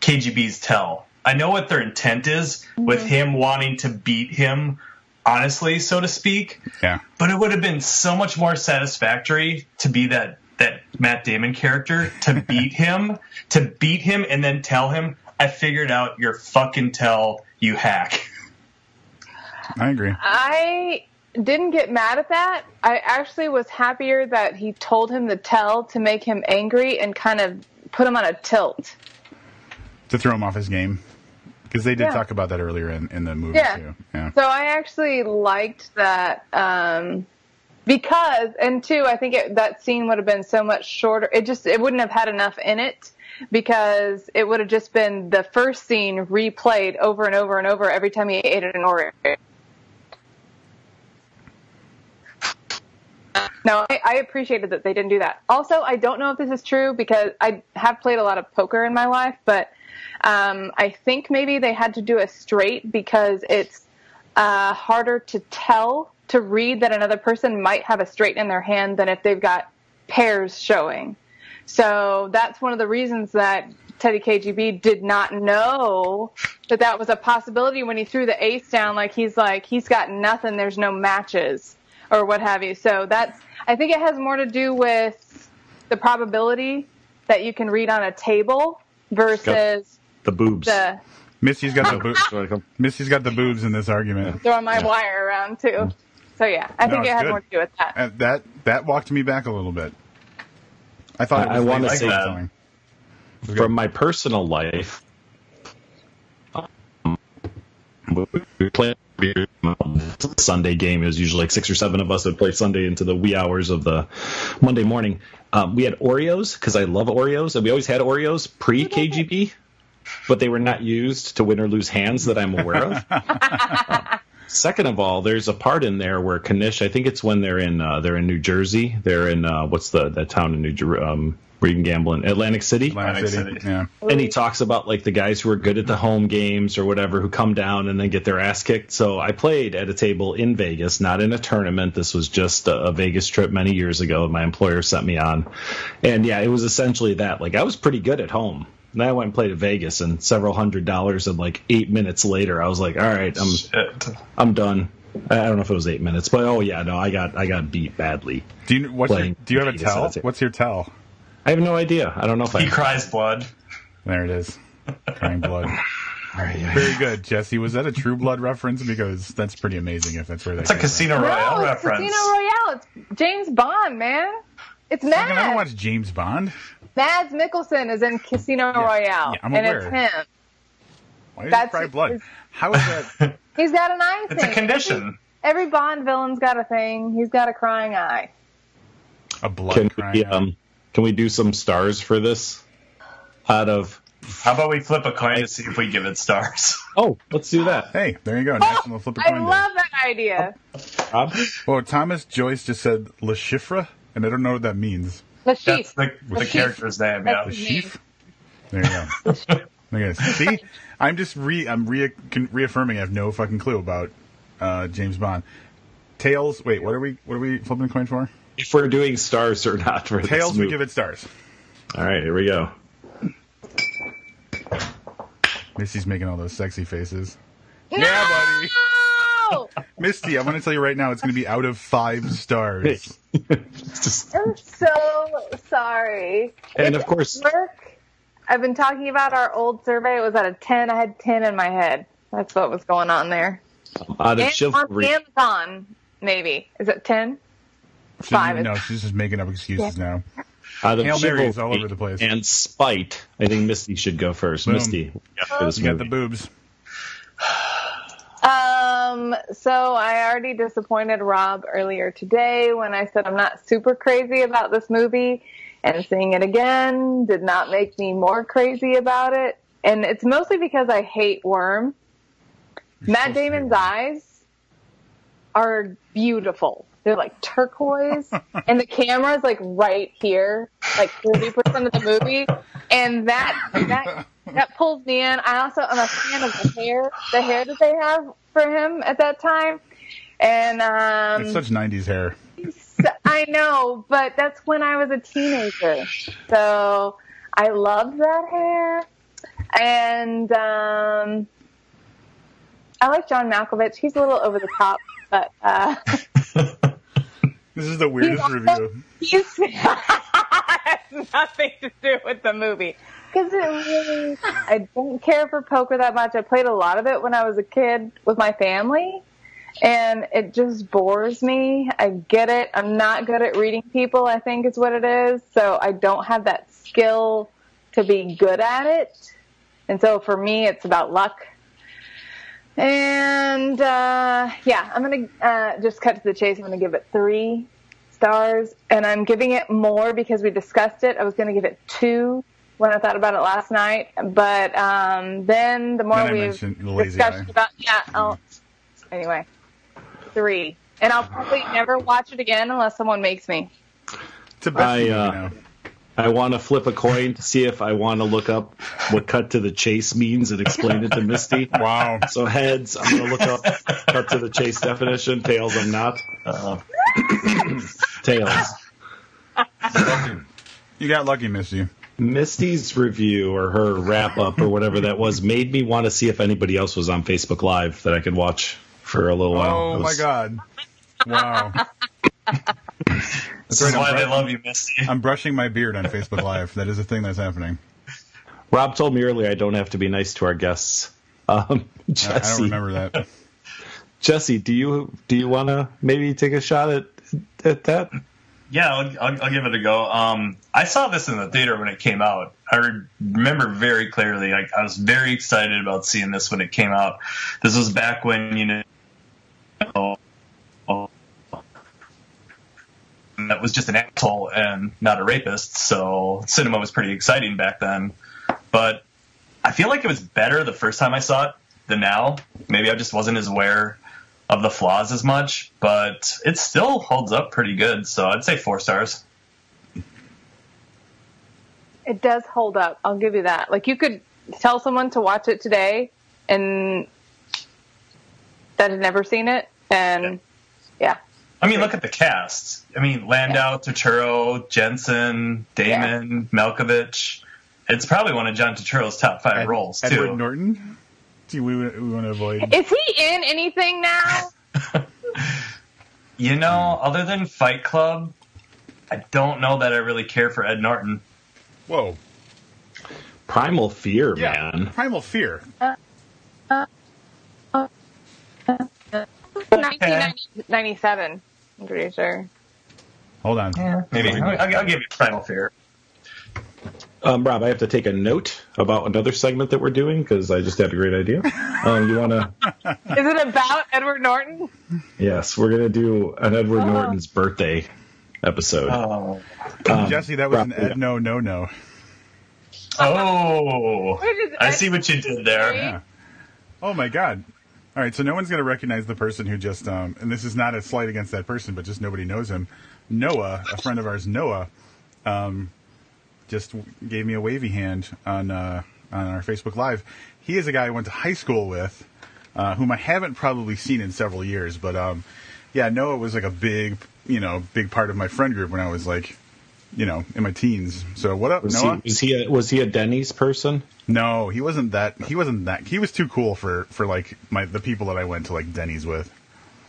KGB's tell, I know what their intent is mm-hmm. with him wanting to beat him, honestly, so to speak. Yeah. But it would have been so much more satisfactory to be that that Matt Damon character to *laughs* beat him, to beat him, and then tell him, "I figured out your fucking tell, you hack." I agree. I didn't get mad at that. I actually was happier that he told him the tell to make him angry and kind of put him on a tilt. To throw him off his game. Because they did Yeah. talk about that earlier in, in the movie, Yeah. too. Yeah. So I actually liked that um, because, and two, I think it, that scene would have been so much shorter. It just it wouldn't have had enough in it because it would have just been the first scene replayed over and over and over every time he ate an Oreo. No, I, I appreciated that they didn't do that. Also, I don't know if this is true because I have played a lot of poker in my life, but um, I think maybe they had to do a straight because it's uh, harder to tell to read that another person might have a straight in their hand than if they've got pairs showing. So that's one of the reasons that Teddy KGB did not know that that was a possibility when he threw the ace down. Like he's like he's got nothing. There's no matches or what have you. So that's I think it has more to do with the probability that you can read on a table versus The boobs. the Misty's got the *laughs* boobs. That's what I call- Misty's got the boobs in this argument. throwing my Yeah. wire around too. So yeah, I No, think it had good. more to do with that. And that that walked me back a little bit. I thought I- I wanna late say- storytelling. From my personal life, um, we play Sunday game. It was usually like six or seven of us would play Sunday into the wee hours of the Monday morning. Um, we had Oreos because I love Oreos, and we always had Oreos pre KGB, but they were not used to win or lose hands that I'm aware of. *laughs* *laughs* Second of all, there's a part in there where Knish, I think it's when they're in uh, they're in New Jersey. They're in uh, what's the that town in New Jersey um, where you can gamble in Atlantic City Atlantic Atlantic City. City. Yeah. and he talks about like the guys who are good at the home games or whatever who come down and then get their ass kicked. So I played at a table in Vegas, not in a tournament. This was just a, a Vegas trip many years ago. My employer sent me on, and yeah, it was essentially that. Like I was pretty good at home. And I went and played at Vegas, and several hundred dollars, and like eight minutes later, I was like, "All right, I'm Shit. I'm done." I I don't know if it was eight minutes, but oh yeah, no, I got I got beat badly. Do you what's your, do you have a tell? What's your tell? I have no idea. I don't know if I. He cries blood. There it is. Crying blood. *laughs* All right, yeah. Very good, Jesse. Was that a True Blood reference? Because that's pretty amazing if that's where that's a came from. Casino Royale no, it's reference. Casino Royale. It's James Bond, man. It's Fucking, I don't Mads. watch James Bond. Mads Mikkelsen is in Casino Royale, yeah, I'm and aware. it's him. Why does he That's- cry blood? it's- How is that? *laughs* He's got an eye thing. It's a condition. Every Bond villain's got a thing. He's got a crying eye. A blood Can crying? we out? um can we do some stars for this? Out of How about we flip a coin to see if we give it stars? *laughs* oh, let's do that. Hey, there you go. National Flip a I Coin Day. love that idea. Rob? Well, Thomas Joyce just said Le Chiffre, and I don't know what that means. The That's sheep. the, the character's name. That's Yeah. The his sheaf. There you go. Look at. See, I'm just re I'm re- reaffirming I have no fucking clue about uh, James Bond. Tails. Wait, what are we? What are we flipping the coin for? If we're doing stars or not for Tails. this We give it stars. All right, here we go. Misty's making all those sexy faces. Yeah, buddy. No! *laughs* Misty, I want to tell you right now, it's going to be out of five stars. It's *laughs* just- I'm so sorry. and It's of course, work. I've been talking about our old survey. It was at a 10. I had 10 in my head. That's what was going on there. out of And on chivalry, Amazon, maybe. Is it 10? She's, Five. no, she's just making up excuses now. out of Hail Marys all over the place. and spite, I think Misty should go first. Boom. Misty, yeah, for this You got the boobs. Um, so I already disappointed Rob earlier today when I said I'm not super crazy about this movie, and seeing it again did not make me more crazy about it. And it's mostly because I hate Worm. Matt supposed to hate Damon's eyes are beautiful. They're like turquoise, *laughs* and the camera's like right here, like 30% of the movie. And that, that, that pulls me in. I also am a fan of the hair, the hair that they have for him at that time. And, um, It's such 90s hair. I know, but that's when I was a teenager. So I loved that hair. And um, I like John Malkovich. He's a little over the top, but uh, *laughs* This is the weirdest also- review. *laughs* he's *laughs* has nothing to do with the movie. Because it really, I don't care for poker that much. I played a lot of it when I was a kid with my family, and it just bores me. I get it. I'm not good at reading people, I think is what it is. So I don't have that skill to be good at it. And so for me, it's about luck. And uh, yeah, I'm going to uh, just cut to the chase. I'm going to give it three stars. And I'm giving it more because we discussed it. I was going to give it two when I thought about it last night. But um, then the more we've mentioned the lazy discussed eye. about, yeah, I'll, anyway, three. And I'll probably *sighs* never watch it again unless someone makes me. It's the best I, movie uh. I want to flip a coin to see if I want to look up what cut to the chase means and explain it to Misty. *laughs* Wow. So heads, I'm going to look up cut to the chase definition. Tails, I'm not. Uh, *clears throat* Tails. You got lucky, Misty. Misty's review or her wrap up or whatever that was made me want to see if anybody else was on Facebook Live that I could watch for a little while. Oh It my god. Wow. this right, is why I'm they love you, Misty. I'm brushing my beard on Facebook Live. That is a thing that's happening. Rob told me earlier I don't have to be nice to our guests. Um, I, I don't Jesse, remember that. Jesse, do you do you want to maybe take a shot at at that? Yeah, I'll, I'll, I'll give it a go. Um, I saw this in the theater when it came out. I remember very clearly. Like I was very excited about seeing this when it came out. This was back when you know that was just an asshole and not a rapist. So cinema was pretty exciting back then. But I feel like it was better the first time I saw it than now. Maybe I just wasn't as aware of the flaws as much, but it still holds up pretty good. So I'd say four stars. It does hold up. I'll give you that. Like you could tell someone to watch it today and that had never seen it and yeah. I mean, look at the cast. I mean, Landau, Turturro, Janssen, Damon, Malkovich. It's probably one of John Turturro's top five Ed- roles Edward too. Norton. Do we, we want to avoid? Is he in anything now? *laughs* You know, other than Fight Club, I don't know that I really care for Ed Norton. Whoa. Primal Fear, Yeah. man. Primal Fear. 1997. I'm pretty sure. Hold on. Maybe I'll, I'll give you Primal Fear. Um, Rob, I have to take a note about another segment that we're doing because I just had a great idea. Um, you want to? *laughs* Is it about Edward Norton? Yes, we're gonna do an Edward Oh. Norton's birthday episode. Oh, Um, Jesse, that was Rob, an Ed no no no. oh! I see what you did there. Yeah. Oh my god. All right, so no one's going to recognize the person who just um and this is not a slight against that person, but just nobody knows him. Noah, a friend of ours, Noah, um just gave me a wavy hand on uh on our Facebook live. He is a guy I went to high school with, uh, whom I haven't probably seen in several years, but um yeah, Noah was like a big, you know, big part of my friend group when I was like, you know, in my teens. So what up, was, Noah? he, was he a, was he a Denny's person? No, he wasn't that. He wasn't that. He was too cool for for like my the people that I went to like Denny's with.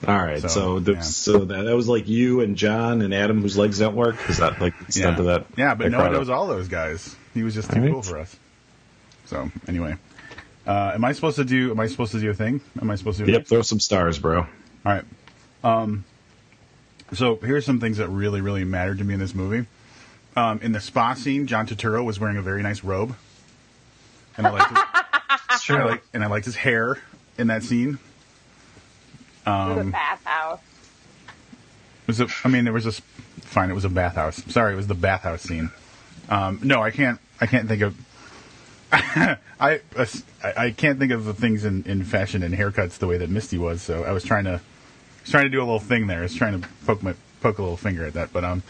All right, So, so the, yeah. so that, that was like you and John and Adam whose legs don't work. Is that like the extent yeah, of that? yeah, but that no, crowd? it was all those guys. He was just too All right. cool for us. So anyway, uh, am I supposed to do? Am I supposed to do a thing? Am I supposed to? Do a Yep, throw some stars, bro. All right. Um, so here's some things that really, really mattered to me in this movie. Um, in the spa scene, John Turturro was wearing a very nice robe, and I liked his, It's and I true. like, and I liked his hair in that scene. It was a Um, bathhouse. It was a, I mean, there was a fine. It was a bathhouse. Sorry, it was the bathhouse scene. Um, no, I can't. I can't think of. I, *laughs* I I can't think of the things in, in fashion and haircuts the way that Misty was. So I was trying to was trying to do a little thing there. I was trying to poke my poke a little finger at that. But um,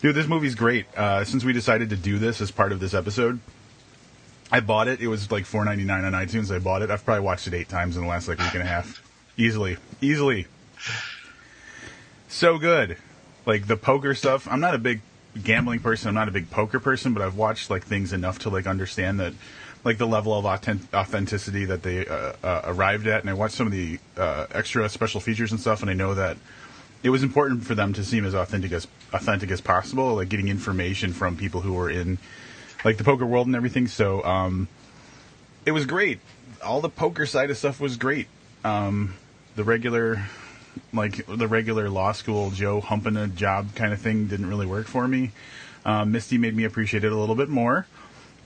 dude, this movie's great. Uh, since we decided to do this as part of this episode, I bought it. It was like four ninety nine on iTunes. I bought it. I've probably watched it eight times in the last like week and a half, easily, easily. So good. like the poker stuff. I'm not a big gambling person. I'm not a big poker person, but I've watched like things enough to like understand that like the level of authentic- authenticity that they uh, uh, arrived at. And I watched some of the uh, extra special features and stuff, and I know that it was important for them to seem as authentic as authentic as possible, like getting information from people who were in like the poker world and everything. So um, it was great. All the poker side of stuff was great. Um, the regular like the regular law school Joe humping a job kind of thing didn't really work for me. Um, Misty made me appreciate it a little bit more,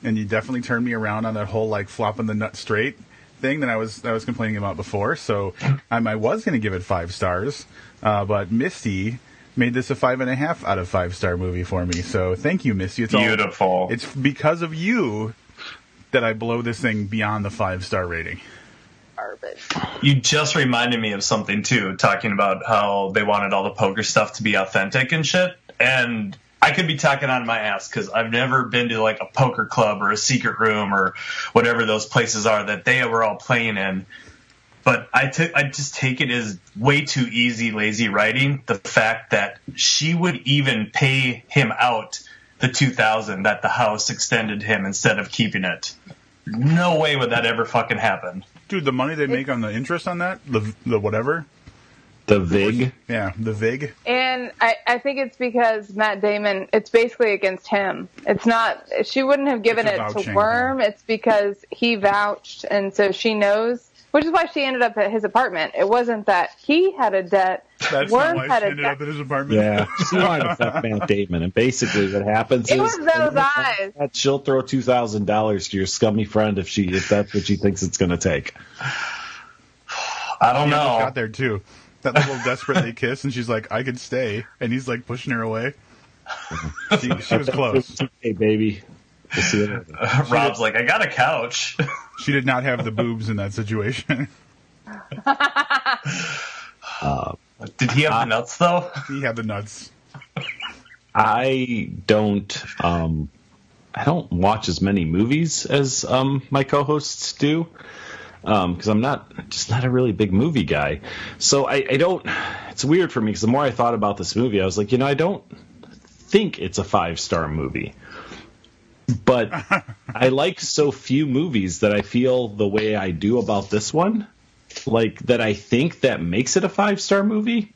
and you definitely turned me around on that whole like flopping the nut straight thing that I was I was complaining about before. So um, I was going to give it five stars, uh, but Misty made this a five and a half out of five star movie for me. So thank you, Misty. It's Beautiful. All, it's because of you that I blow this thing beyond the five star rating. Garbage. You just reminded me of something too, talking about how they wanted all the poker stuff to be authentic and shit. And I could be talking on my ass because I've never been to like a poker club or a secret room or whatever those places are that they were all playing in. But I took I just take it as way too easy, lazy writing. The fact that she would even pay him out the two thousand that the house extended him instead of keeping it. No way would that ever fucking happen. Dude, the money they make on the interest on that, the the whatever, The Vig. yeah, the vig. And I, I think it's because Matt Damon, it's basically against him. It's not, she wouldn't have given it to vouching, Worm. It's because he vouched. And so she knows, which is why she ended up at his apartment. It wasn't that he had a debt. That's Worm not why a ended debt. up at his apartment. Yeah, *laughs* she wanted to fuck Matt Damon, and basically what happens It is was those eyes. that she'll throw two thousand dollars to your scummy friend if she if that's what she thinks it's going to take. I don't She know. got there too. That little desperate they kiss, and she's like, "I could stay," and he's like pushing her away. *laughs* She, she was close. Hey, baby. We'll see you later. *laughs* Rob's like, I got a couch. She did not have the boobs in that situation. Um, Did he have the nuts though? *laughs* he had the nuts. I don't um I don't watch as many movies as um my co-hosts do. Um, because I'm not just not a really big movie guy. So I, I don't it's weird for me because the more I thought about this movie, I was like, you know, I don't think it's a five star movie. But *laughs* I like so few movies that I feel the way I do about this one. Like that I think that makes it a five star movie.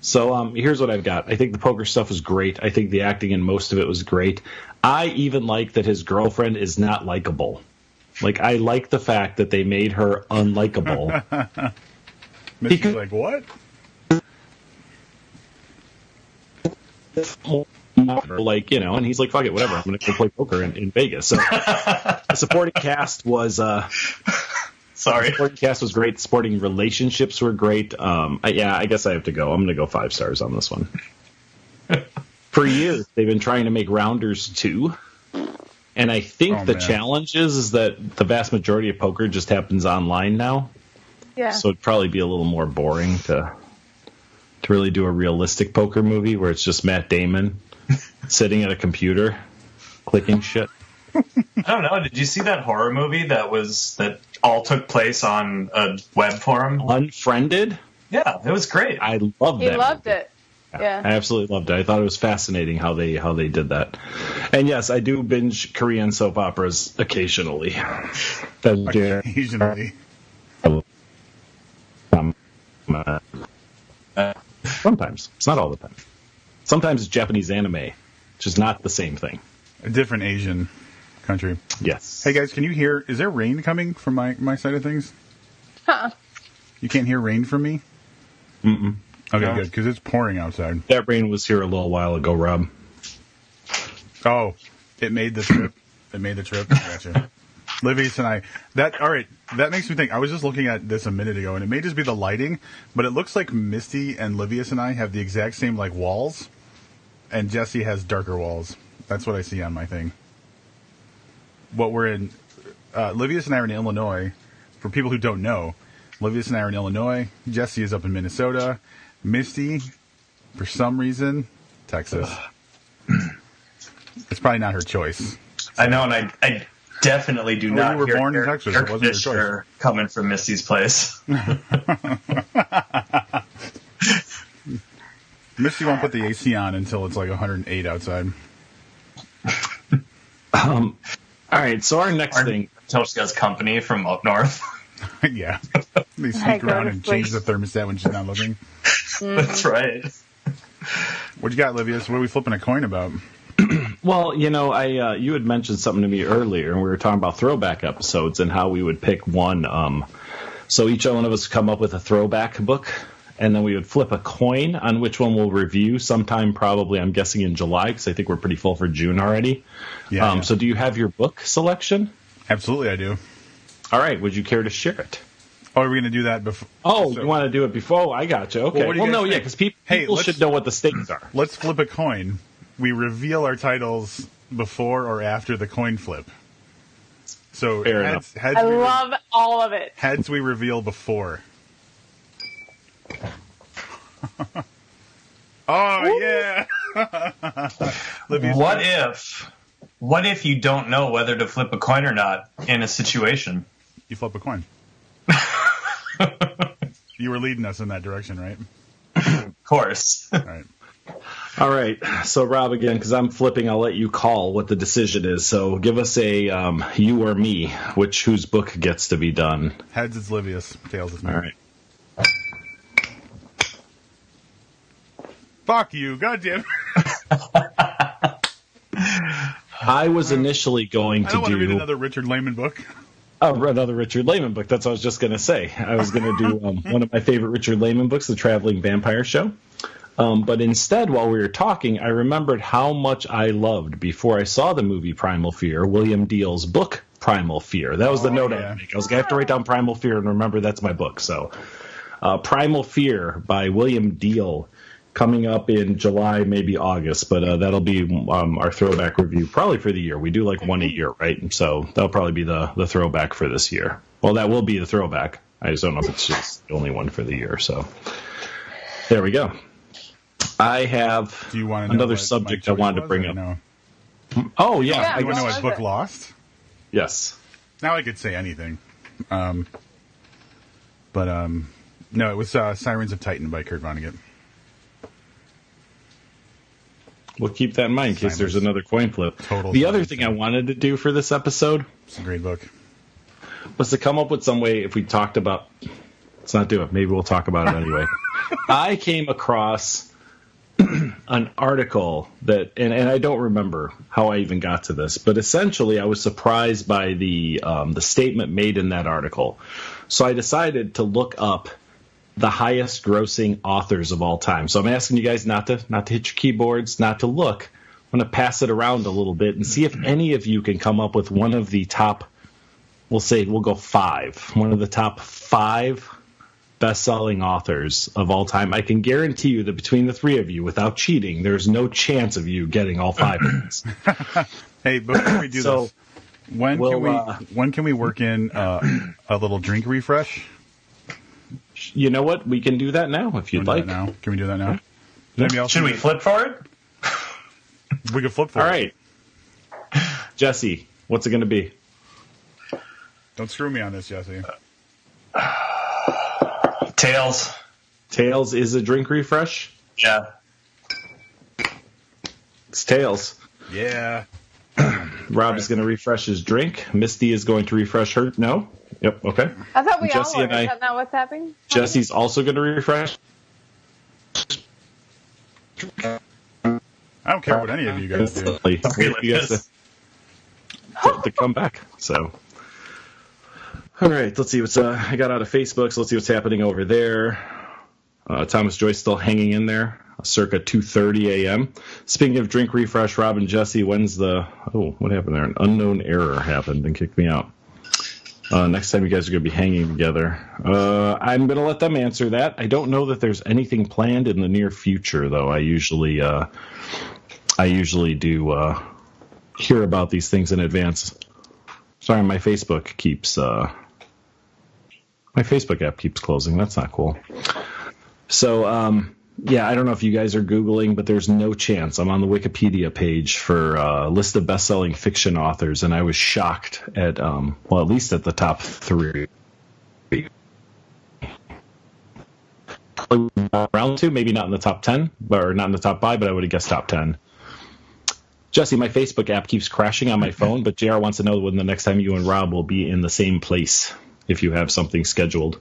So um, here's what I've got. I think the poker stuff was great. I think the acting in most of it was great. I even like that his girlfriend is not likable. Like I like the fact that they made her unlikable. *laughs* Because- like, "What?" like you know, and he's like, "Fuck it, whatever. I'm going to go play poker in, in Vegas." So *laughs* the supporting cast was uh, Sorry. supporting cast was great. Sporting relationships were great. Um, I, yeah, I guess I have to go. I'm going to go five stars on this one. *laughs* For years, they've been trying to make Rounders two, and I think Oh, the man. challenge is, is that the vast majority of poker just happens online now. Yeah. So it'd probably be a little more boring to to really do a realistic poker movie where it's just Matt Damon *laughs* sitting at a computer clicking shit. *laughs* I don't know. Did you see that horror movie that was that all took place on a web forum? Unfriended. Yeah, it was great. I loved. he that. loved movie. it. Yeah. I absolutely loved it. I thought it was fascinating how they how they did that. And yes, I do binge Korean soap operas occasionally. *laughs* Occasionally, Um, *laughs* uh, sometimes it's not all the time. Sometimes it's Japanese anime, which is not the same thing. a different Asian country. Yes. Hey guys, can you hear? Is there rain coming from my my side of things? Huh. You can't hear rain from me. Mm-mm. Okay, No. good because it's pouring outside. That rain was here a little while ago, Rob. Oh, it made the trip. It made the trip. Gotcha. Livius and I. That all right. That makes me think. I was just looking at this a minute ago, and it may just be the lighting, but it looks like Misty and Livius and I have the exact same like walls, and Jesse has darker walls. That's what I see on my thing. What we're in, uh, Livius and I are in Illinois. For people who don't know, Livius and I are in Illinois. Jesse is up in Minnesota. Misty, for some reason, Texas. It's probably not her choice. I know, and I, I definitely do Oh, not you were hear born in Texas. air It wasn't your conditioner coming from Misty's place. *laughs* Misty won't put the AC on until it's like 108 outside. Um, all right, so our next Our- thing. Until she has company from up north. *laughs* yeah. They *laughs* I sneak around and change the thermostat when she's not looking. That's right. What you got, Livius? What are we flipping a coin about? *clears throat* Well, you know, I uh, you had mentioned something to me earlier, and we were talking about throwback episodes and how we would pick one. Um, so each one of us come up with a throwback book, and then we would flip a coin on which one we'll review sometime, probably I'm guessing in July, because I think we're pretty full for June already. Yeah, um, yeah. So do you have your book selection? Absolutely, I do. All right, would you care to share it? Oh, are we going to do that before? Oh, So- you want to do it before? I got you. Okay. Well, you guys no, yeah, because people, Hey, people should know what the stakes are. Let's flip a coin. We reveal our titles before or after the coin flip. So Fair heads, heads, I we re- love all of it. heads we reveal before. *laughs* oh yeah. *laughs* What if? What if you don't know whether to flip a coin or not in a situation? You flip a coin. *laughs* you were leading us in that direction, right? Of course. All right. All right. So, Rob, again, because I'm flipping, I'll let you call what the decision is. So, give us a um, you or me, which whose book gets to be done. Heads it's Livius. Tails it's me. All right. Fuck you, goddamn. *laughs* I was initially going I to want to read another Richard Laymon book. oh, another Richard Laymon book. That's what I was just going to say. I was going to do um, *laughs* one of my favorite Richard Laymon books, The Traveling Vampire Show. Um, but instead, while we were talking, I remembered how much I loved before I saw the movie Primal Fear, William Diehl's book Primal Fear. That was the Oh, note I yeah. had make. I was going to have to write down Primal Fear and remember that's my book. So, uh, Primal Fear by William Diehl coming up in July, maybe August, but uh, that'll be um, our throwback review probably for the year. We do like one a year, right? So that'll probably be the, the throwback for this year. Well, that will be the throwback. I just don't know if it's just the only one for the year. So there we go. I have Do you want another subject I wanted to bring up. No? Oh yeah, Yeah, I You want to know what what book it? lost? yes. Now I could say anything. Um, but um, no, it was uh, Sirens of Titan by Kurt Vonnegut. We'll keep that in mind in case there's another coin flip. Total the other thing. I wanted to do for this episode It's a great book. was to come up with some way if we talked about let's not do it maybe we'll talk about it anyway *laughs* i came across *clears throat* an article that and, and i don't remember how i even got to this but essentially i was surprised by the um, the statement made in that article so i decided to look up the highest grossing authors of all time so i'm asking you guys not to not to hit your keyboards not to look i'm going to pass it around a little bit and see if any of you can come up with one of the top we'll say we'll go five. One of the top five best-selling authors of all time. I can guarantee you that between the three of you, without cheating, there's no chance of you getting all five of these. *laughs* Hey, before we do So, this, when we'll, can we uh, when can we work in uh, a little drink refresh? You know what? We can do that now if you'd we do like. that now? Can we do that now? Does anybody else Should we flip for it? *laughs* We can flip for All it. right, Jesse, what's it going to be? Don't screw me on this, Jesse. Tails. Tails is a drink refresh. Yeah. It's Tails. Yeah. *clears throat* Rob is going to refresh his drink. Misty is going to refresh her. No. Yep. Okay. I thought we Jesse all were. and I- Is that not what's happening? Jesse's also going to refresh. I don't care what any of you guys do. Wait you guys to, to, to come back. So, all right, let's see what's. Uh, I got out of Facebook, so let's see what's happening over there. Uh, Thomas Joyce still hanging in there, circa 2:30 a.m. Speaking of drink refresh, Rob and Jesse, when's the? Oh, what happened there? An unknown error happened and kicked me out. Uh, next time you guys are going to be hanging together. Uh, I'm going to let them answer that. I don't know that there's anything planned in the near future, though. I usually, uh, I usually do uh, hear about these things in advance. Sorry, my Facebook keeps uh, my Facebook app keeps closing. That's not cool. So, um, yeah, I don't know if you guys are googling, but there's no chance. I'm on the Wikipedia page for uh, list of best-selling fiction authors, and I was shocked at, um, well, at least at the top three. round two, maybe not in the top ten, or not in the top five, but I would have guessed top ten. Jesse, my Facebook app keeps crashing on my phone, but JR wants to know when the next time you and Rob will be in the same place if you have something scheduled.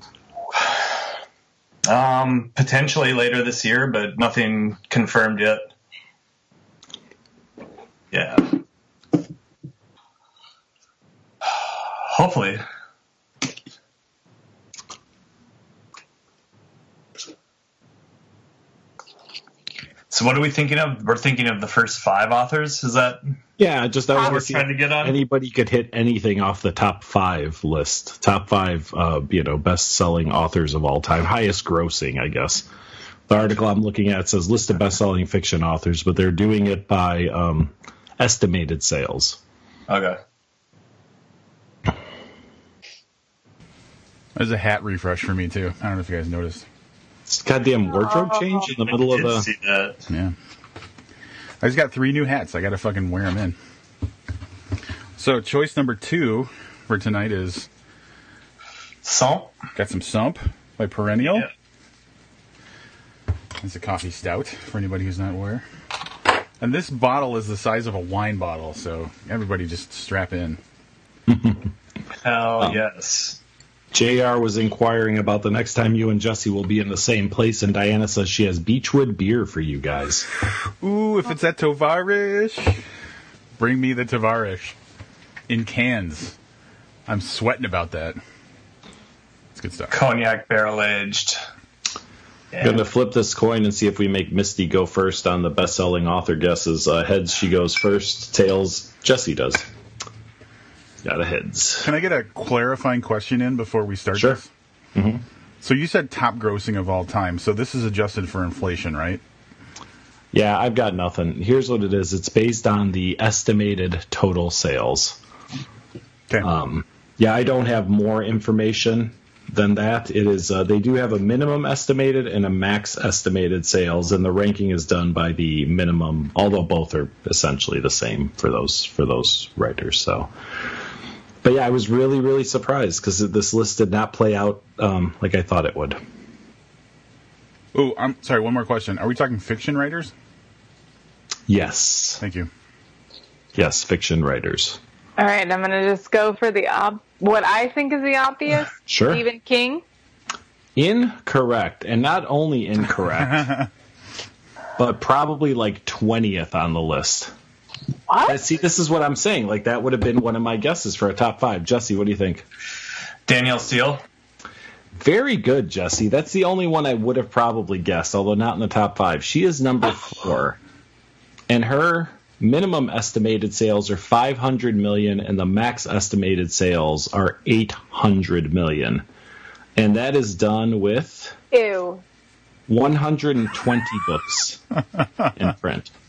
Um, potentially later this year, but nothing confirmed yet. Yeah. *sighs* Hopefully. So what are we thinking of? We're thinking of the first five authors. Is that Yeah, just I was what we're trying to get on? anybody could hit anything off the top five list. Top five, uh, you know, best-selling authors of all time, highest grossing, I guess. The article I'm looking at says list of best-selling fiction authors, but they're doing it by um, estimated sales. Okay. There's a hat refresh for me too. I don't know if you guys noticed. It's a goddamn wardrobe oh. change in the middle of I did the. see that. Yeah. I just got three new hats. I got to fucking wear them in. So choice number two for tonight is Salt. got some Sump by Perennial. Yeah. It's a coffee stout for anybody who's not aware. And this bottle is the size of a wine bottle, so everybody just strap in. Hell um, yes. JR was inquiring about the next time you and Jesse will be in the same place, and Diana says she has Beechwood beer for you guys. Ooh, if it's at Tovarish, bring me the Tovarish in cans. I'm sweating about that. It's good stuff. Cognac barrel aged. I'm gonna flip this coin and see if we make Misty go first on the best-selling author guesses. Uh, heads, she goes first. Tails, Jesse does. Got a heads. Can I get a clarifying question in before we start Sure. this? So you said top grossing of all time. So this is adjusted for inflation, right? Yeah, I've got nothing. Here's what it is. It's based on the estimated total sales. Okay. Um, yeah, I don't have more information than that. It is uh, they do have a minimum estimated and a max estimated sales, and the ranking is done by the minimum. Although both are essentially the same for those for those writers. So, but yeah, I was really really surprised because this list did not play out um, like I thought it would. oh, I'm sorry. One more question. Are we talking fiction writers? Yes, Thank you. yes, fiction writers. All right, I'm gonna just go for the ob- what I think is the obvious. *laughs* Sure. Stephen King. Incorrect, and not only incorrect, *laughs* but probably like twentieth on the list. Uh, What? See, this is what I'm saying. Like that would have been one of my guesses for a top five. Jesse, what do you think? Danielle Steel. Very good, Jesse. That's the only one I would have probably guessed, although not in the top five. She is number *sighs* four, and her minimum estimated sales are 500 million, and the max estimated sales are 800 million, and that is done with Ew. 120 books in print. *laughs*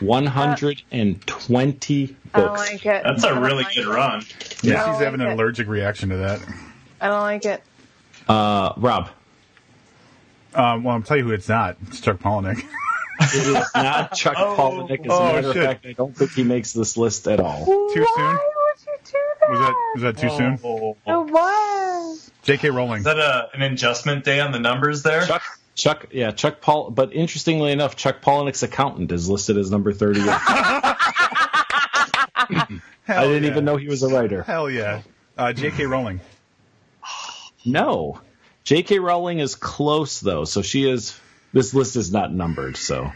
120 books. I don't books. like it. That's a really like good it. run. Yeah, I she's like having an it. allergic reaction to that. I don't like it. Uh, Rob, Um, well, I'll tell you who it's not. It's Chuck Palahniuk. *laughs* it is not Chuck *laughs* Oh, Palahniuk. As oh, a matter of fact, I don't think he makes this list at all. Too Why soon? would you do that? was that was that too soon? Oh. It was. J.K. Rowling. Is that a, an adjustment day on the numbers there? Chuck, Chuck, yeah, Chuck Paul. But interestingly enough, Chuck Palahniuk's accountant is listed as number 38. *laughs* *laughs* I didn't yeah. even know he was a writer. Hell yeah. Uh, J.K. *sighs* Rowling. No. J.K. Rowling is close though, so she is. This list is not numbered, so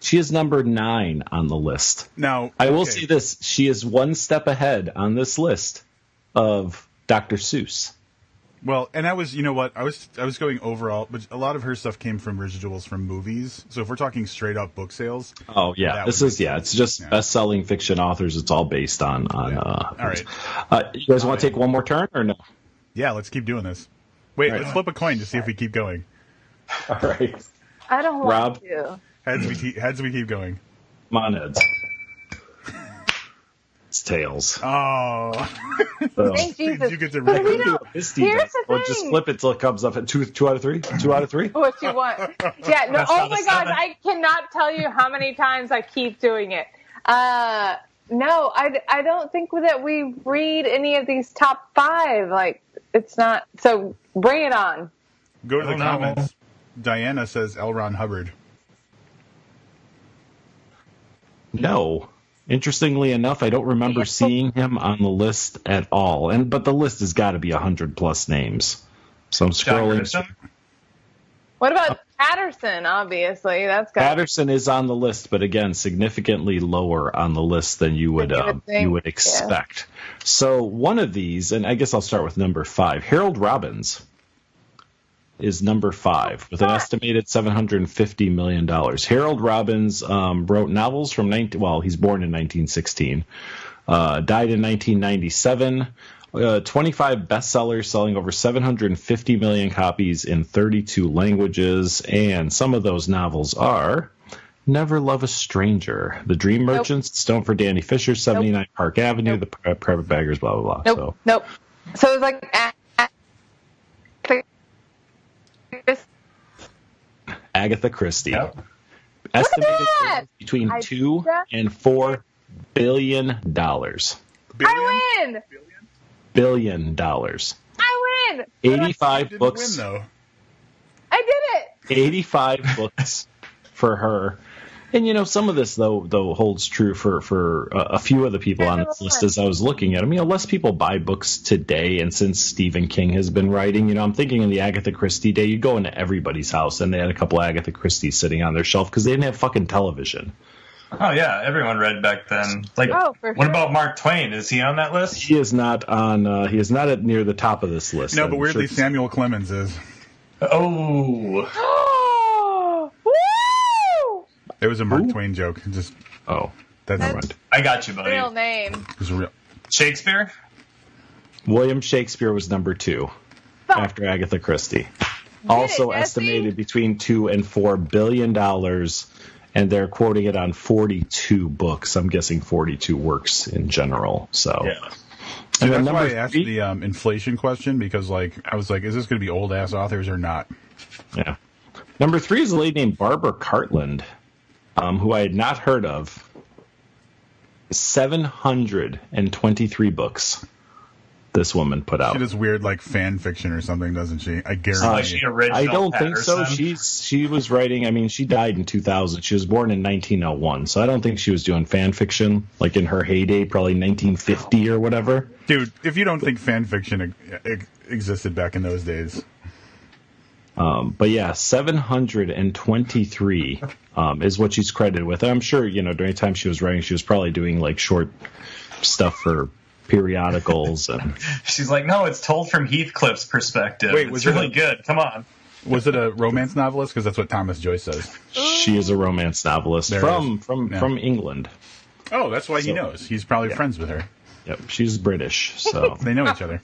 she is number nine on the list. Now I will say this: she is one step ahead on this list of Dr. Seuss. Well, and I was, you know what, I was, I was going overall, but a lot of her stuff came from residuals from movies. So if we're talking straight up book sales, Oh yeah, this is make yeah. It's just Yeah. best-selling fiction authors. It's all based on on. Yeah. Uh, All right. Uh, you guys want to take one more turn or no? yeah, let's keep doing this. Wait, Right. let's flip a coin to see if we keep going. All right. I don't want Rob? to. Heads, we keep, heads, we keep going. Come on, heads. It's tails. Oh, So, *laughs* Thank Jesus. you get to But read we it. don't- Misty Here's does. the Or just flip it till it comes up at two two out of three. Two out of three. What you want? Yeah. No. That's Oh my a gosh! I cannot tell you how many times I keep doing it. Uh, no, I, I don't think that we read any of these top five. Like it's not. So bring it on. Go to the don't know. comments. Diana says L. Ron Hubbard. No. Interestingly enough, I don't remember seeing him on the list at all. And but the list has got to be hundred plus names. So I'm scrolling. What about Patterson? Obviously, that's got. Patterson is on the list, but again, significantly lower on the list than you would Than you would um, you would yeah. expect. So one of these, and I guess I'll start with number five. Harold Robbins is number five with an estimated seven hundred and fifty million dollars. Harold Robbins um, wrote novels from 19, well, he's born in nineteen sixteen, uh, died in nineteen ninety seven. Uh, 25 bestsellers selling over 750 million copies in 32 languages, and some of those novels are Never Love a Stranger, The Dream Nope. Merchants, Stone for Danny Fisher, 79 Park Avenue, The Carpetbaggers, blah, blah, blah. Nope. So, Nope. So it's like. A- a- Agatha Christie. Yep. Estimated between I- two that- and four billion dollars. I win. Billion dollars. I win. What do I- 85 books. win though. I did it. 85 books for her. And you know, some of this though though holds true for for uh, a few of the people on this list as I was looking at them. You know, less people buy books today, and since Stephen King has been writing, you know, I'm thinking in the Agatha Christie day, you'd go into everybody's house and they had a couple Agatha Christie sitting on their shelf because they didn't have fucking television. Oh yeah, everyone read back then. Like, Oh, for what sure. about Mark Twain? Is he on that list? He is not on. Uh, he is not at near the top of this list. No, I'm but weirdly, sure- Samuel Clemens is. Oh, Oh, *gasps* *laughs* woo! It was a Mark Who? Twain joke. Just Oh, that's never mind. I got you, buddy. Real name. it was real. Shakespeare. William Shakespeare was number two Fuck. after Agatha Christie. also Jesse. estimated between two and four billion dollars, and they're quoting it on 42 books. I'm guessing 42 works in general. So, Yeah. So And then that's why I asked three- the um, inflation question because, like, I was like, is this going to be old ass authors or not? yeah. Number three is a lady named Barbara Cartland, um, who I had not heard of. 723 books this woman put out. She does weird like fan fiction or something, doesn't she? I Like guarantee. she original I don't think so. She's she was writing. I mean, she died in 2000. She was born in 1901, so I don't think she was doing fan fiction like in her heyday, probably 1950 or whatever. Dude, if you don't think fan fiction ex- ex- existed back in those days, Um, but yeah, 723 um, is what she's credited with. I'm sure you know during the time she was writing, she was probably doing like short stuff for periodicals and *laughs* She's like, no, it's told from Heathcliff's perspective. Wait, it's was it really a- good. Come on. was it a romance novelist? Because that's what Thomas Joyce says. she is a romance novelist There from from Yeah. from England. Oh, that's why he knows. He's probably Yeah. friends with her. Yep, she's British, so *laughs* They know each other.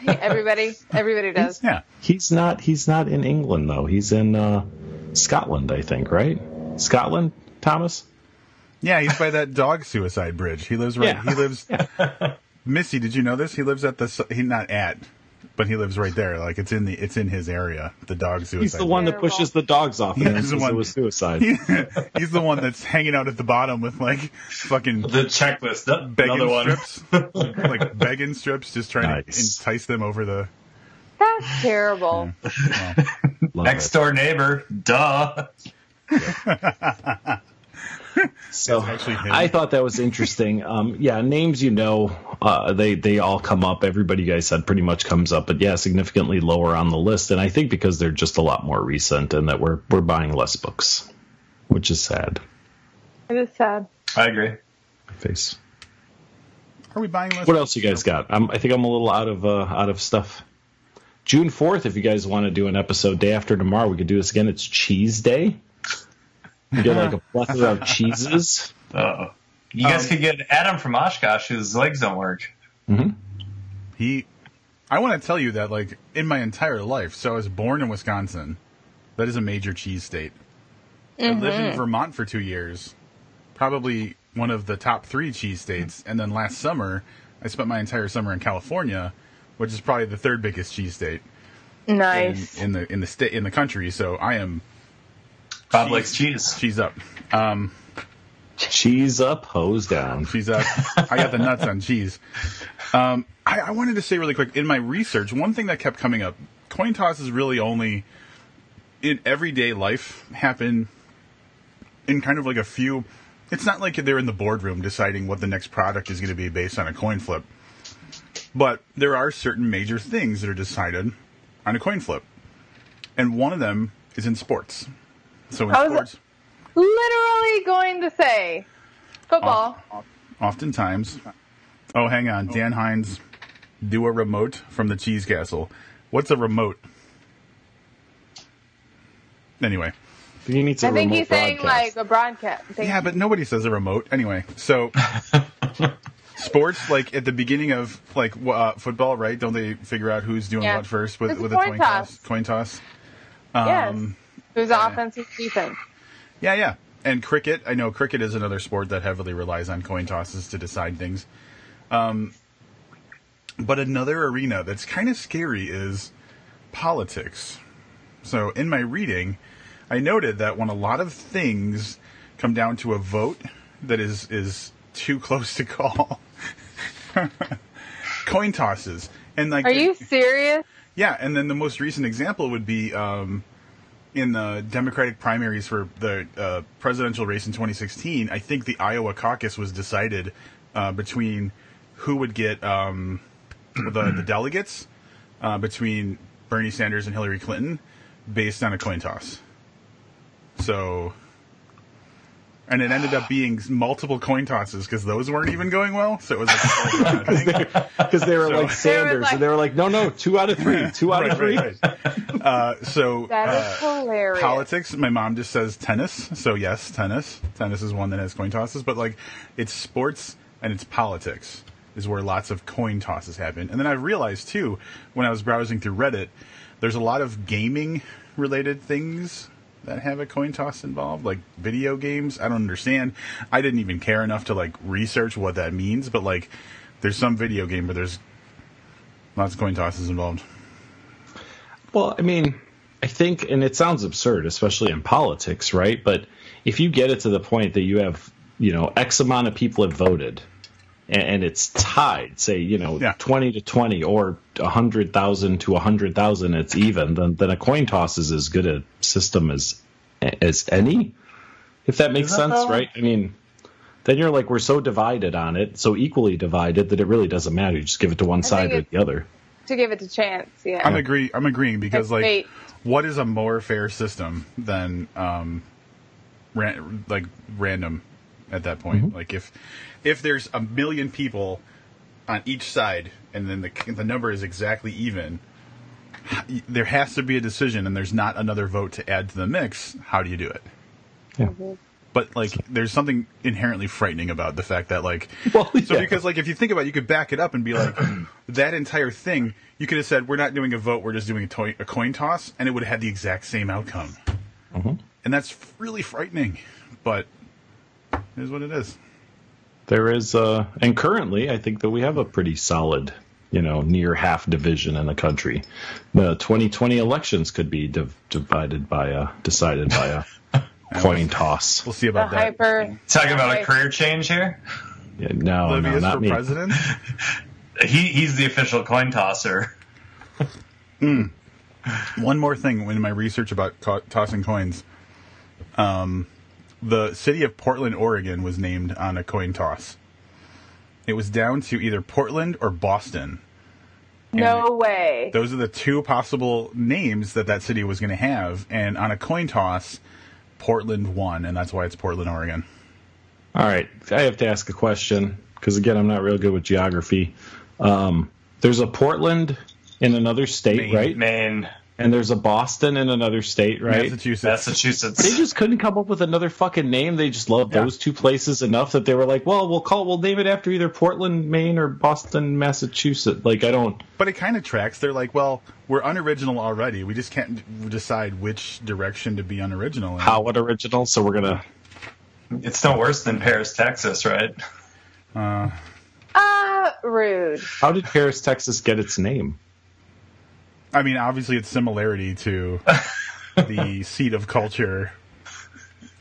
*laughs* everybody, everybody does. Yeah. he's not he's not in England though. He's in uh, Scotland, I think, right? Scotland, Thomas. Yeah, he's by that dog suicide bridge. He lives right. Yeah. He lives. *laughs* Missy, did you know this? He lives at the. He not at, but he lives right there. Like it's in the. It's in his area. The dog suicide. He's the one that pushes the dogs off and He's the one- it was suicide. bridge. *laughs* he's the one that's hanging out at the bottom with like fucking The checklist. That, begging another one. strips, *laughs* like begging strips, just trying Nice. to entice them over the. That's terrible. Love Next it. door neighbor. Duh. *laughs* So It's actually him. I thought that was interesting. Um, yeah, names you know, uh, they they all come up. Everybody you guys said pretty much comes up, but yeah, significantly lower on the list. And I think because they're just a lot more recent, and that we're we're buying less books, which is sad. It is sad. I agree. Face. Are we buying less? What else you guys got? I'm, I think I'm a little out of uh, out of stuff. June fourth, if you guys want to do an episode day after tomorrow, we could do this again. It's Cheese Day. We get like a plethora of cheeses. Uh, you guys Um, could get Adam from Oshkosh whose legs don't work. He, I want to tell you that like in my entire life. So I was born in Wisconsin. That is a major cheese state. I lived in Vermont for two years, probably one of the top three cheese states. And then last summer, I spent my entire summer in California, which is probably the third biggest cheese state in, Nice. in the in the state in the country. So I am Bob Cheese. likes cheese. cheese up. Um, Cheese up, hose down. Cheese up. I got the nuts on cheese. Um, I, I wanted to say really quick in my research, one thing that kept coming up: coin toss is really only in everyday life happen in kind of like a few. It's not like they're in the boardroom deciding what the next product is going to be based on a coin flip, but there are certain major things that are decided on a coin flip, and one of them is in sports. So in I was- sports, Literally going to say football. oftentimes. Oh, hang on, Dan Hines, do a remote from the Cheese Castle. What's a remote? Anyway. He needs a I think remote he's saying broadcast. like a broadcast. Thank Yeah, but nobody says a remote. Anyway, so *laughs* sports, like at the beginning of like uh, football, right? Don't they figure out who's doing Yeah. what first with a with a coin coin toss. toss? Coin toss. yes. Who's offense, who's defense? Yeah, yeah. And cricket, I know cricket is another sport that heavily relies on coin tosses to decide things. Um, but another arena that's kind of scary is politics. So in my reading, I noted that when a lot of things come down to a vote that is is too close to call, *laughs* coin tosses and like Are you serious? yeah, and then the most recent example would be um, in the Democratic primaries for the uh, presidential race in 2016. I think the Iowa caucus was decided uh, between who would get um, the, the delegates uh, between Bernie Sanders and Hillary Clinton based on a coin toss. So. And it ended up being multiple coin tosses because those weren't even going well. So it was like a whole kind of *laughs* thing. because they were So- like Sanders, like- and they were like, no, no, two out of three, two out of three. Right, right, right. Uh, so *laughs* That is uh, hilarious. politics. My mom just says tennis. So yes, tennis. Tennis is one that has coin tosses, but like it's sports and it's politics is where lots of coin tosses happen. And then I realized too when I was browsing through Reddit, there's a lot of gaming related things that have a coin toss involved, like video games. I don't understand. I didn't even care enough to like research what that means, but like there's some video game where there's lots of coin tosses involved. Well, I mean, I think, and it sounds absurd, especially in politics, right? But if you get it to the point that you have, you know, X amount of people have voted, and, and it's tied, say, you know, Yeah. twenty to twenty, or hundred thousand to hundred thousand, it's even. Then, then a coin toss is as good a system as as any, if that makes that sense, so? right? I mean. Then you're like we're so divided on it, so equally divided that it really doesn't matter. You just give it to one side or it- the other. To give it a chance, yeah. I'm agree. I'm agreeing because It's like, fate. what is a more fair system than um, ran, like random at that point? Like if if there's a million people on each side and then the the number is exactly even, there has to be a decision and there's not another vote to add to the mix. How do you do it? Yeah. But like, there's something inherently frightening about the fact that like, *laughs* Well, so yeah. because like if you think about, it, you could back it up and be like, *clears throat* that entire thing, you could have said we're not doing a vote, we're just doing a, toy, a coin toss, and it would have had the exact same outcome. Mm-hmm. And that's really frightening, but it is what it is. There is, uh, and currently, I think that we have a pretty solid, you know, near half division in the country. The 2020 elections could be div- divided by a, decided by a *laughs* coin toss. We'll see the about that. hyper. Talking about a career change here. Yeah, no, no, Livia's not for me. president. *laughs* He he's the official coin tosser. *laughs* One more thing in my research about co- tossing coins. Um, the city of Portland, Oregon was named on a coin toss. It was down to either Portland or Boston. No way. Those are the two possible names that that city was going to have. And on a coin toss, Portland won, and that's why it's Portland, Oregon. All right, I have to ask a question because again, I'm not real good with geography. Um, there's a Portland in another state, Maine. right? Maine, And there's a Boston in another state, right? Massachusetts. They just couldn't come up with another fucking name. They just loved Yeah. those two places enough that they were like, "Well, we'll call, we'll name it after either Portland, Maine, or Boston, Massachusetts." Like, I don't. But it kind of tracks. They're like, well, we're unoriginal already. We just can't decide which direction to be unoriginal. in. how it original, so we're gonna. It's no worse than Paris, Texas, right? Ah, rude. How did Paris, Texas, get its name? I mean, obviously, it's similarity to *laughs* the seat of culture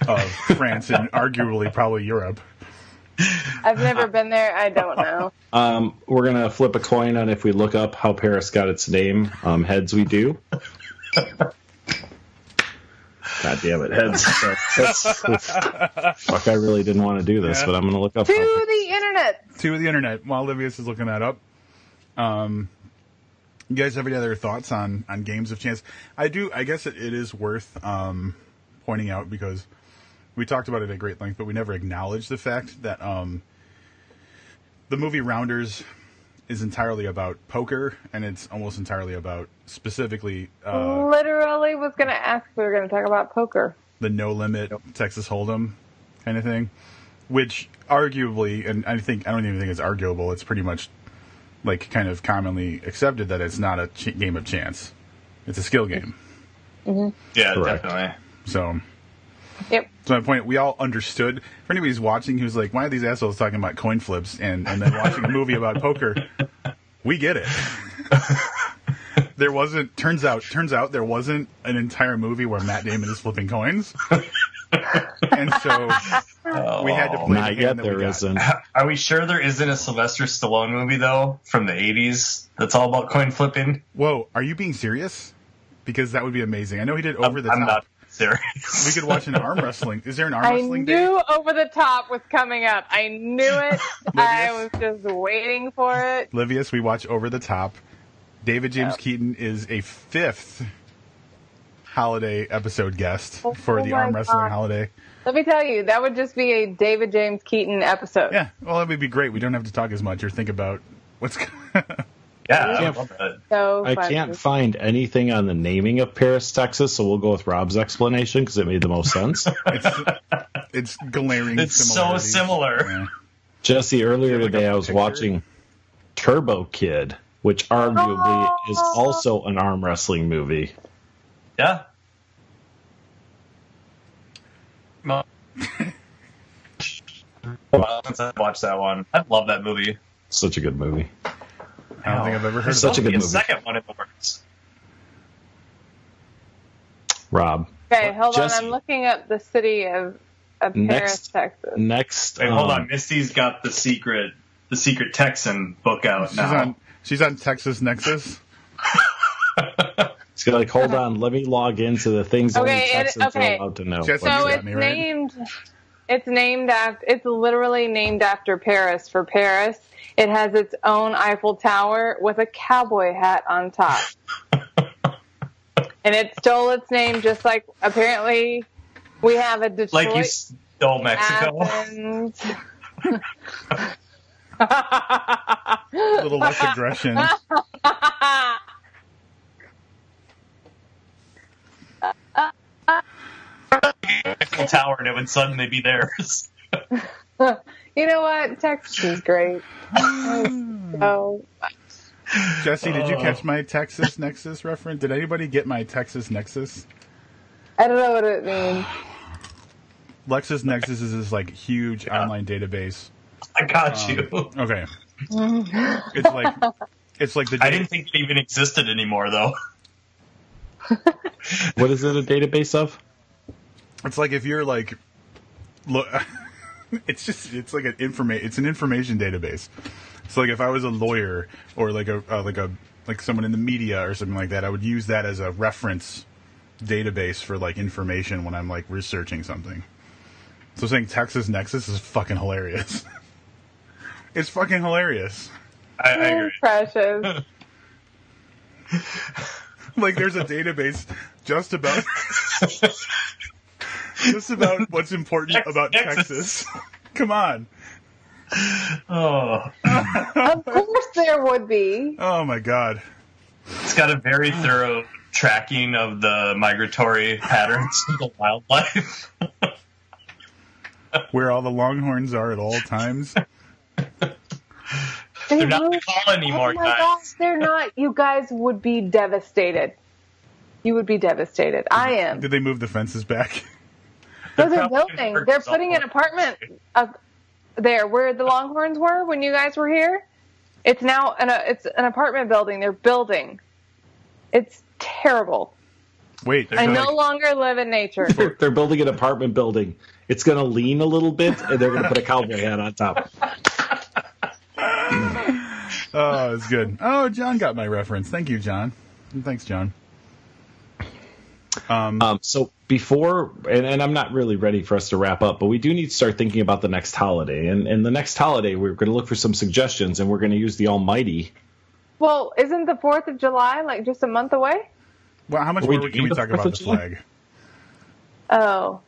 of France and arguably probably Europe. I've never been there. I don't know. *laughs* Um, we're gonna flip a coin on if we look up how Paris got its name. Um, heads, we do. God damn it, heads. So that's, fuck, I really didn't want to do this, Yeah. but I'm going to look up. To the internet. to the internet while Livius is looking that up. Um, you guys have any other thoughts on on games of chance? I do. I guess it, it is worth um, pointing out because we talked about it at great length, but we never acknowledged the fact that um, the movie Rounders is entirely about poker, and it's almost entirely about specifically uh, Literally was going to ask if we were going to talk about poker. the no limit Texas Hold'em kind of thing, which arguably, and I think I don't even think it's arguable. It's pretty much like kind of commonly accepted that it's not a ch- game of chance; it's a skill game. Mm-hmm. Yeah, Correct. definitely. So, Yep. to my point, we all understood. For anybody who's watching, who's like, "Why are these assholes talking about coin flips?" and and then watching a movie about poker, we get it. *laughs* There wasn't. Turns out. Turns out there wasn't an entire movie where Matt Damon is flipping coins, *laughs* and so we had to oh, play the Not hand yet, that we there got. isn't. *laughs* Are we sure there isn't a Sylvester Stallone movie though from the '80s that's all about coin flipping? Whoa, are you being serious? Because that would be amazing. I know he did over the I'm top. not serious. We could watch an arm wrestling. Is there an arm I wrestling day? knew Over the Top was coming up. I knew it. *laughs* I was just waiting for it. Livius, we watch over the top. David James Yep. Keaton is a fifth holiday episode guest Oh for the my arm wrestling God. holiday. Let me tell you, that would just be a David James Keaton episode. Yeah, well, that would be great. We don't have to talk as much or think about what's. *laughs* Yeah, I Yeah. love. So I can't find anything on the naming of Paris, Texas, so we'll go with Rob's explanation because it made the most sense. *laughs* it's, it's glaring. It's so similar. Yeah. Jesse, earlier Do you have, like, today I was picture? watching Turbo Kid, which arguably oh. is Oh. also an arm wrestling movie. Yeah. Well, well, since I watched that one, I love that movie. Such a good movie. I don't think I've ever heard of Such a good movie. second one in the works. Rob, Okay, hold Jesse. on. I'm looking up the city of, of Paris, Next. Texas. next. Wait, hold um, on. Misty's got the secret, the secret Texan book out She's now. on. She's on Texas Nexus. *laughs* It's like, hold uh-huh. on, let me log into the things only Okay, it- Texans okay. are allowed to know. Jesse, Like, you So it's me, right? named. It's named after. It's literally named after Paris for Paris. It has its own Eiffel Tower with a cowboy hat on top, *laughs* and it stole its name just like apparently we have a Detroit. like you stole Mexico. Athens. *laughs* A little less aggression. *laughs* Eiffel Tower, and it would suddenly be theirs. *laughs* you know what? Texas is great. so Jesse, did you catch my Texas Nexus reference? Did anybody get my Texas Nexus? I don't know what it means. *sighs* LexisNexis is this like huge online database. I got Um, you. Okay. *laughs* it's like it's like the I didn't think it even existed anymore, though. *laughs* what is it a database of? It's like if you're like look *laughs* it's just it's like an informa- it's an information database. So like if I was a lawyer or like a uh, like a like someone in the media or something like that, I would use that as a reference database for like information when I'm like researching something. So saying Texas Nexus is fucking hilarious. *laughs* it's fucking hilarious. I, I agree. Precious. *laughs* Like there's a database just about just about *laughs* what's important about Texas. Texas. *laughs* Come on. Oh, of course there would be. Oh my god. it's got a very thorough tracking of the migratory patterns of the wildlife. *laughs* Where all the longhorns are at all times. They They're not would- the call anymore, oh my guys. gosh, they're not. You guys would be devastated. You would be devastated. I am. Did they move the fences back? No, they're building. They're putting an apartment up there where the Longhorns were when you guys were here. It's now an uh, it's an apartment building. They're building. It's terrible. Wait, They're I so, no longer live in nature. They're, they're building an apartment building. It's going to lean a little bit, and they're going to put a cowboy hat on top. *laughs* oh, it's good. Oh, John got my reference. Thank you, John. Thanks, John. Um, Um, so before, and, and I'm not really ready for us to wrap up, but we do need to start thinking about the next holiday. And, and the next holiday, we're going to look for some suggestions, and we're going to use the Almighty. Well, isn't the Fourth of July like just a month away? Well, how much Are we more can we talk about the flag? Oh,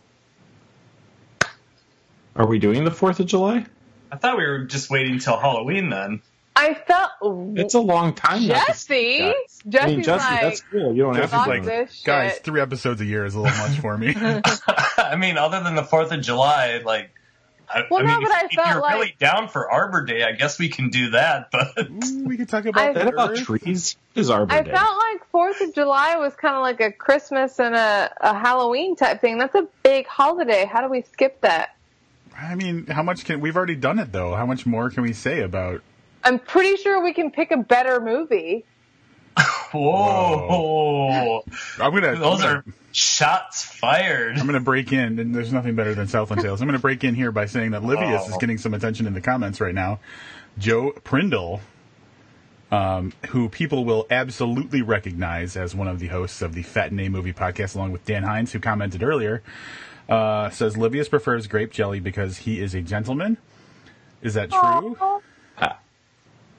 Are we doing the Fourth of July? I thought we were just waiting till Halloween then. I felt It's a long time. not to see Jesse. Jesse's I mean, Jesse, like, that's cool. You don't have Jesse's to. fuck like, this guys, shit. three episodes a year is a little much for me. *laughs* *laughs* I mean, other than the Fourth of July, like. I, Well, I no, mean, but if, I if you're like- really down for Arbor Day, I guess we can do that. *laughs* But mm, we could talk about I- that about trees? It is Arbor I Day. felt like Fourth of July was kind of like a Christmas and a, a Halloween type thing. That's a big holiday. How do we skip that? I mean, how much can we've already done it though? How much more can we say about? I'm pretty sure we can pick a better movie. *laughs* whoa, I'm gonna. those I'm gonna, are shots fired. I'm gonna break in, and there's nothing better than Southland Tales. I'm gonna break in here by saying that Livius is getting some attention in the comments right now. Joe Prindle, um, who people will absolutely recognize as one of the hosts of the Fat and A Movie podcast, along with Dan Hines, who commented earlier, uh, says Livius prefers grape jelly because he is a gentleman. Is that true? Aw.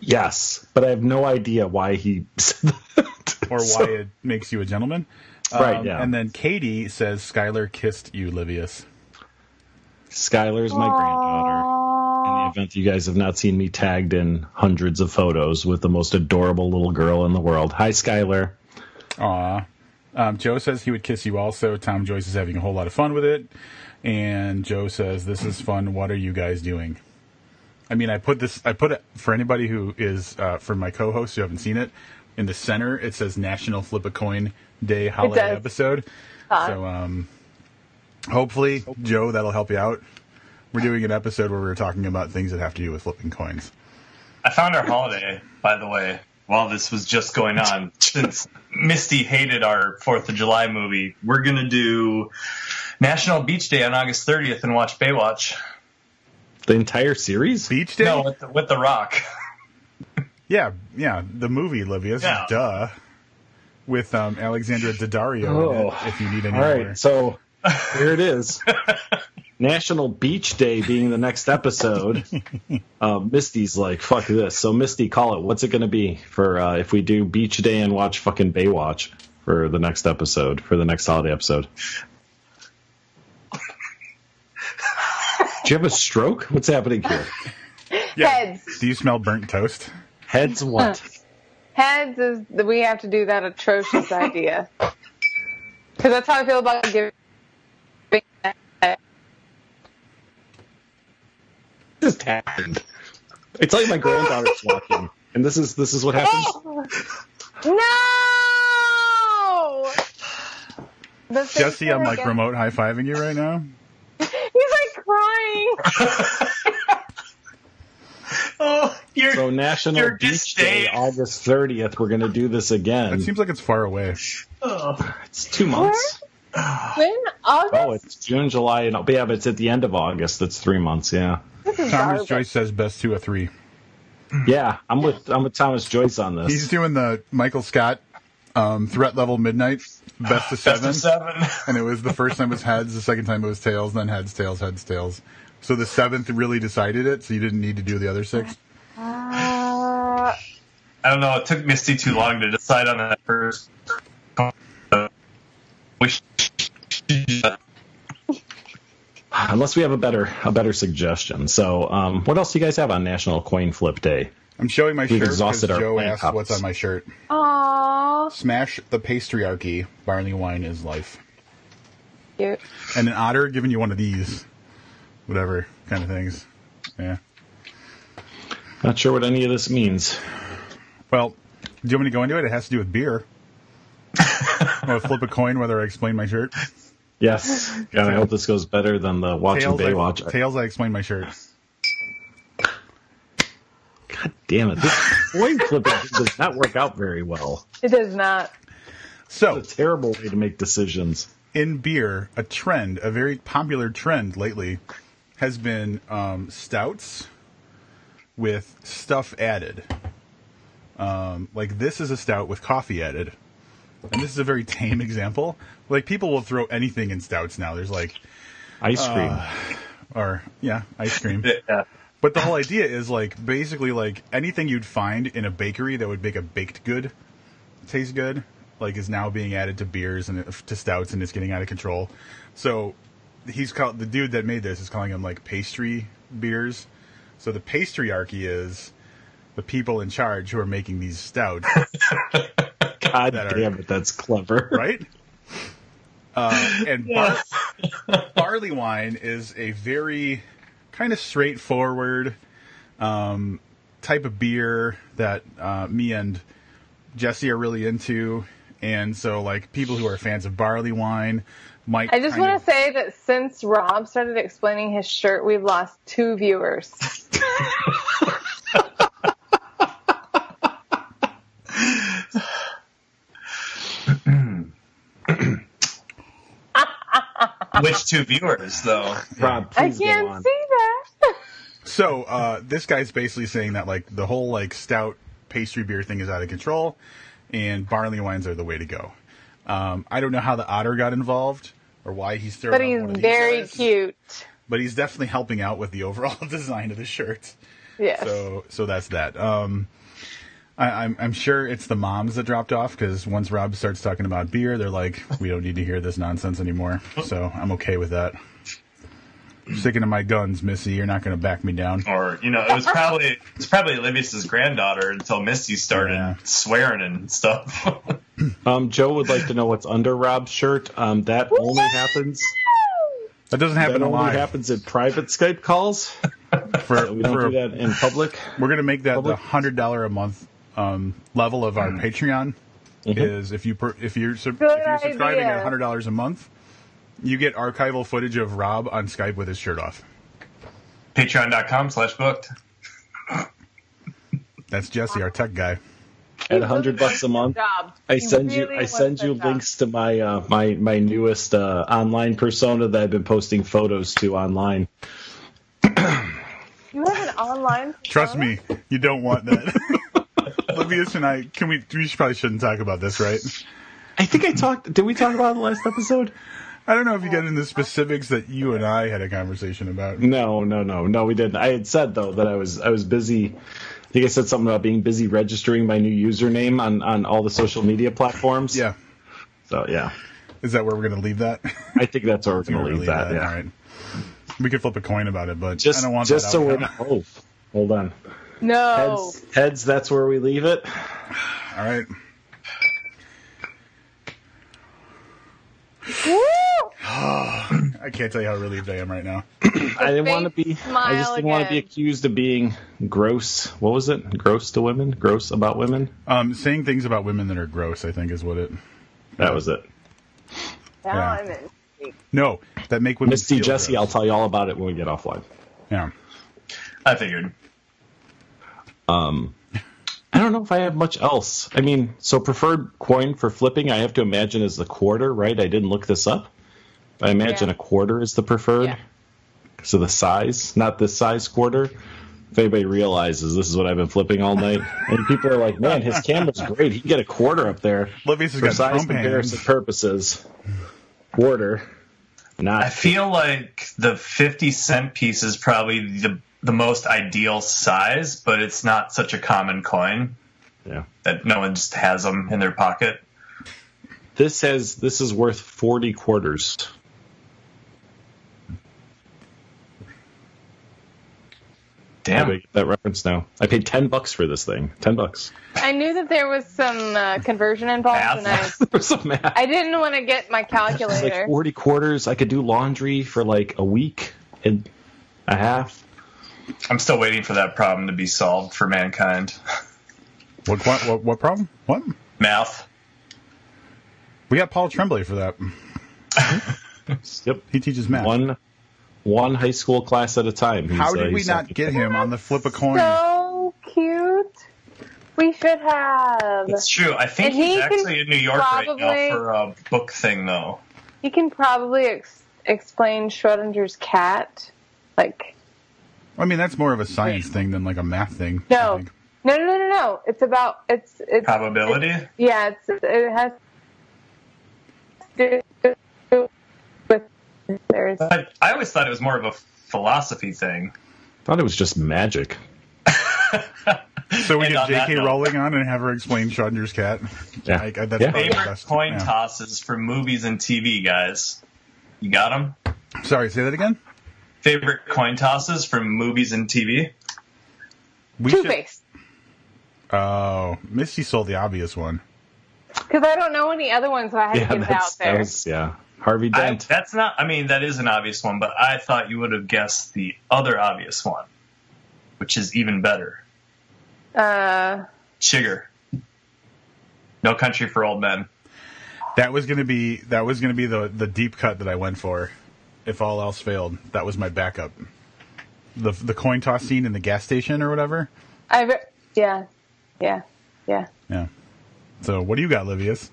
Yes, but I have no idea why he *laughs* said that. or So- why it makes you a gentleman. Right, Um, yeah. And then Katie says Skylar kissed you, Livius. Skylar's my granddaughter. In the Aw. event you guys have not seen me tagged in hundreds of photos with the most adorable little girl in the world. Hi, Skylar. Aw. Um, Joe says he would kiss you also. Tom Joyce is having a whole lot of fun with it. And Joe says, This is fun. What are you guys doing? I mean, I put this, I put it for anybody who is, uh, for my co hosts who haven't seen it, in the center, it says National Flip a Coin Day Holiday does. Episode. Huh. So, um, hopefully, Joe, that'll help you out. We're doing an episode where we're talking about things that have to do with flipping coins. I found our holiday, by the way, while this was just going on. *laughs* Since Misty hated our Fourth of July movie, we're gonna do National Beach Day on August 30th and watch Baywatch. The entire series? Beach Day? No, with the, with the Rock. *laughs* Yeah, yeah, the movie Livius, Yeah. duh, with um, Alexandra Daddario. in Oh. it, if you need any All more. right, so here it is. *laughs* National Beach Day being the next episode. *laughs* Uh, Misty's like, fuck this. So, Misty, call it. What's it going to be for uh, if we do Beach Day and watch fucking Baywatch for the next episode, for the next holiday episode? Do you have a stroke? What's happening here? *laughs* Yeah. Heads. Do you smell burnt toast? Heads what? *laughs* Heads is we have to do that atrocious idea. *laughs* Because that's how I feel about giving. just happened? It's like my granddaughter's walking, and this is this is what happens. No. The Jesse, I'm like get- remote high fiving you right now. He's like crying. Oh, you're, So National Your Beach Day. August 30th. We're going to do this again. It seems like it's far away. oh. it's two months. When August? Oh, it's June, July, and yeah, but it's at the end of August. It's three months. Yeah, Thomas garbage. Joyce says best two or three. yeah. I'm with I'm with Thomas Joyce on this. He's doing the Michael Scott um, threat level midnight best of Best seven, of seven. and it was the first time it was heads, the second time it was tails, then heads, tails, heads, tails. So the seventh really decided it, so you didn't need to do the other six. Uh, I don't know. It took Misty too long to decide on that first. We Unless we have a better a better suggestion. So, um, what else do you guys have on National Coin Flip Day? I'm showing my We've shirt because Joe asked cups. what's on my shirt. Aw, Smash the patriarchy. Barley wine is life. cute. And an otter giving you one of these, whatever kind of things. Yeah. Not sure what any of this means. Well, do you want me to go into it? It has to do with beer. *laughs* Want to flip a coin whether I explain my shirt? Yes, and I hope this goes better than the watching Tails, I, Baywatch. tails, I explain my shirt. God damn it! This coin flipping does not work out very well. It does not. So, It's a terrible way to make decisions. in beer, a trend, a very popular trend lately, has been um, stouts with stuff added. Um, like this is a stout with coffee added, and this is a very tame example. Like people will throw anything in stouts now. There's like, Ice cream. or yeah, ice cream. *laughs* Yeah. But the whole idea is like basically like anything you'd find in a bakery that would make a baked good taste good, like is now being added to beers and to stouts and it's getting out of control. So he's called the dude that made this is calling them like pastry beers. So the patriarchy is the people in charge who are making these stouts, *laughs* God that are- damn it, that's clever. right? Uh, and bar- barley wine is a very kind of straightforward um, type of beer that uh, me and Jesse are really into. And so, like, people who are fans of barley wine might. I just kind want of- to say that since Rob started explaining his shirt, we've lost two viewers. *laughs* Which two viewers, though? Rob, I please go can't on. see that. So uh, this guy's basically saying that like the whole like stout pastry beer thing is out of control, and barley wines are the way to go. Um, I don't know how the otter got involved or why he's throwing. But out he's one of these very guys, cute. But he's definitely helping out with the overall *laughs* design of the shirt. Yes. So so that's that. Um, I, I'm I'm sure it's the moms that dropped off because once Rob starts talking about beer, they're like, we don't need to hear this nonsense anymore. So I'm okay with that. Sticking to my guns, Missy. You're not going to back me down. Or you know, it was probably it's probably Livius's granddaughter until Missy started Yeah. swearing and stuff. *laughs* Um, Joe would like to know what's under Rob's shirt. Um, that only happens. That doesn't happen That only live. happens in private Skype calls. For, We don't for- do that in public. We're gonna make that the hundred dollar a month um, level of our Patreon. Is if you per, if you're if you're subscribing idea. at hundred dollars a month, you get archival footage of Rob on Skype with his shirt off. Patreon.com slash booked. That's Jesse, our tech guy. At hundred bucks a month, I He send you I send that you job. links to my uh, my my newest uh, online persona that I've been posting photos to online. You have an online. *laughs* Trust me, you don't want that. *laughs* Livius and I can we we probably shouldn't talk about this, right? I think I talked. Did we talk about it in the last episode? I don't know if you got into the specifics that you and I had a conversation about. No, no, no, no. We didn't. I had said though that I was I was busy. I think I said something about being busy registering my new username on on all the social media platforms. Yeah, So yeah, is that where we're gonna leave that? I think that's where we're gonna We're leave that. Yeah. All right. We could flip a coin about it, but Just I don't want just that so we're not. Hold on. No. Heads, heads. That's where we leave it. *sighs* All right. *sighs* I can't tell you how relieved I am right now. *clears throat* I didn't want to be. I just didn't want to be accused of being gross. What was it? Gross to women? Gross about women? Um, saying things about women that are gross, I think, is what it. That was it. Now Yeah. I'm in. No, that make women. Misty feel Jesse, I'll tell you all about it when we get offline. Yeah. I figured. I don't know if I have much else. I mean, so preferred coin for flipping, I have to imagine is the quarter, right? I didn't look this up. I imagine Yeah. a quarter is the preferred. Yeah. So the size, not this size quarter. If anybody realizes this is what I've been flipping all night, *laughs* and people are like, "Man, his camera's great. He can get a quarter up there." Livius has For got size Trump comparison hands. purposes, quarter, not I feel like the 50 cent piece is probably the, the most ideal size, but it's not such a common coin yeah. that no one just has them in their pocket. This says this is worth forty quarters. Damn. get that reference now. I paid ten bucks for this thing. Ten bucks. I knew that there was some uh, conversion involved, Math. and I, *laughs* There was some math. I didn't want to get my It's like calculator. forty quarters. I could do laundry for like a week and a half. I'm still waiting for that problem to be solved for mankind. What, what, what, what problem? What? Math. We got Paul Tremblay for that. *laughs* Yep. He teaches math. One one high school class at a time. He's, How uh, did we not get him on the flip a coin? So cute. We should have. It's true. I think And he's can actually in New York right now for a book thing, though. He can probably ex- explain Schrodinger's cat. Like, I mean, that's more of a science thing than like a math thing. No, no, no, no, no, no. It's about it's it's Probability. Yeah, it's it has with there's I, I always thought it was more of a philosophy thing. Thought it was just magic. *laughs* So we And get J.K. Rowling on and have her explain Schrodinger's cat. Yeah. I, I, that's Yeah. probably the Favorite best. coin yeah. tosses for movies and TV, guys. You got them? Sorry, say that again. Favorite coin tosses from movies and TV? We Two should- Face. Oh, Misty sold the obvious one. Because I don't know any other ones, so I had Yeah, to get out that's, that there. was yeah. Harvey I, Dent. that's not. I mean, that is an obvious one, but I thought you would have guessed the other obvious one, which is even better. Uh, Chigurh. No Country for Old Men. That was gonna be that was gonna be the the deep cut that I went for. If all else failed, that was my backup. The the coin toss scene in the gas station or whatever. I re- yeah, yeah, yeah. Yeah. So what do you got, Livius?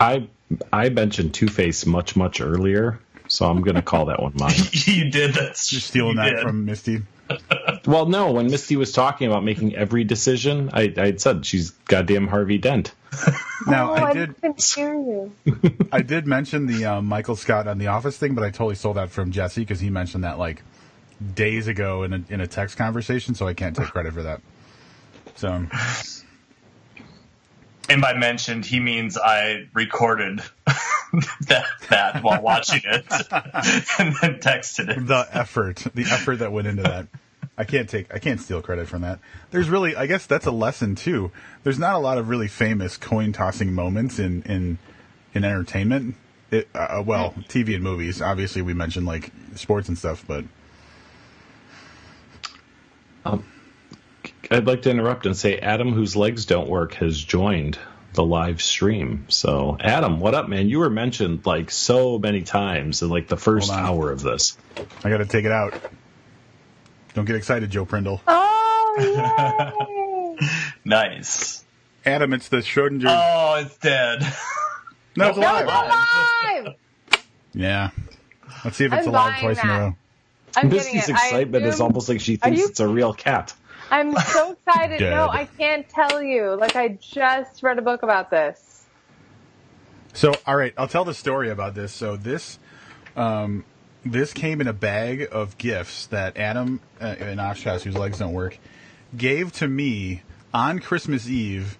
I I mentioned Two Face much much earlier, so I'm gonna call that one mine. *laughs* you did. That's You're stealing you that did. from Misty. *laughs* well, no, when Misty was talking about making every decision, I I said she's goddamn Harvey Dent. *laughs* Now oh, I did didn't hear you. *laughs* I did mention the um, Michael Scott on the Office thing, but I totally stole that from Jesse because he mentioned that like days ago in a in a text conversation, so I can't take credit for that. So And by mentioned, he means I recorded *laughs* that that while watching it and then texted it. the effort, the effort that went into that. I can't take, I can't steal credit from that. There's really, I guess that's a lesson too. There's not a lot of really famous coin tossing moments in in in entertainment. It, uh, uh well, hmm. TV and movies. Obviously, we mentioned like sports and stuff, but um, I'd like to interrupt and say Adam, whose legs don't work, has joined the live stream. So, Adam, what up, man? You were mentioned like so many times in like the first hour of this. I got to take it out. Don't get excited, Joe Prindle. Oh, yay! *laughs* Nice. Adam, it's the Schrodinger. Oh, it's dead. *laughs* no, it's alive. I'm alive. Yeah. Let's see if it's I'm alive buying twice in a row. I'm getting Misty's it. I excitement is almost like she thinks you- it's a real cat. *laughs* I'm so excited. Dead. No, I can't tell you. Like I just read a book about this. So, all right, I'll tell the story about this. So this, um, this came in a bag of gifts that Adam uh, in Oshkosh, whose legs don't work, gave to me on Christmas Eve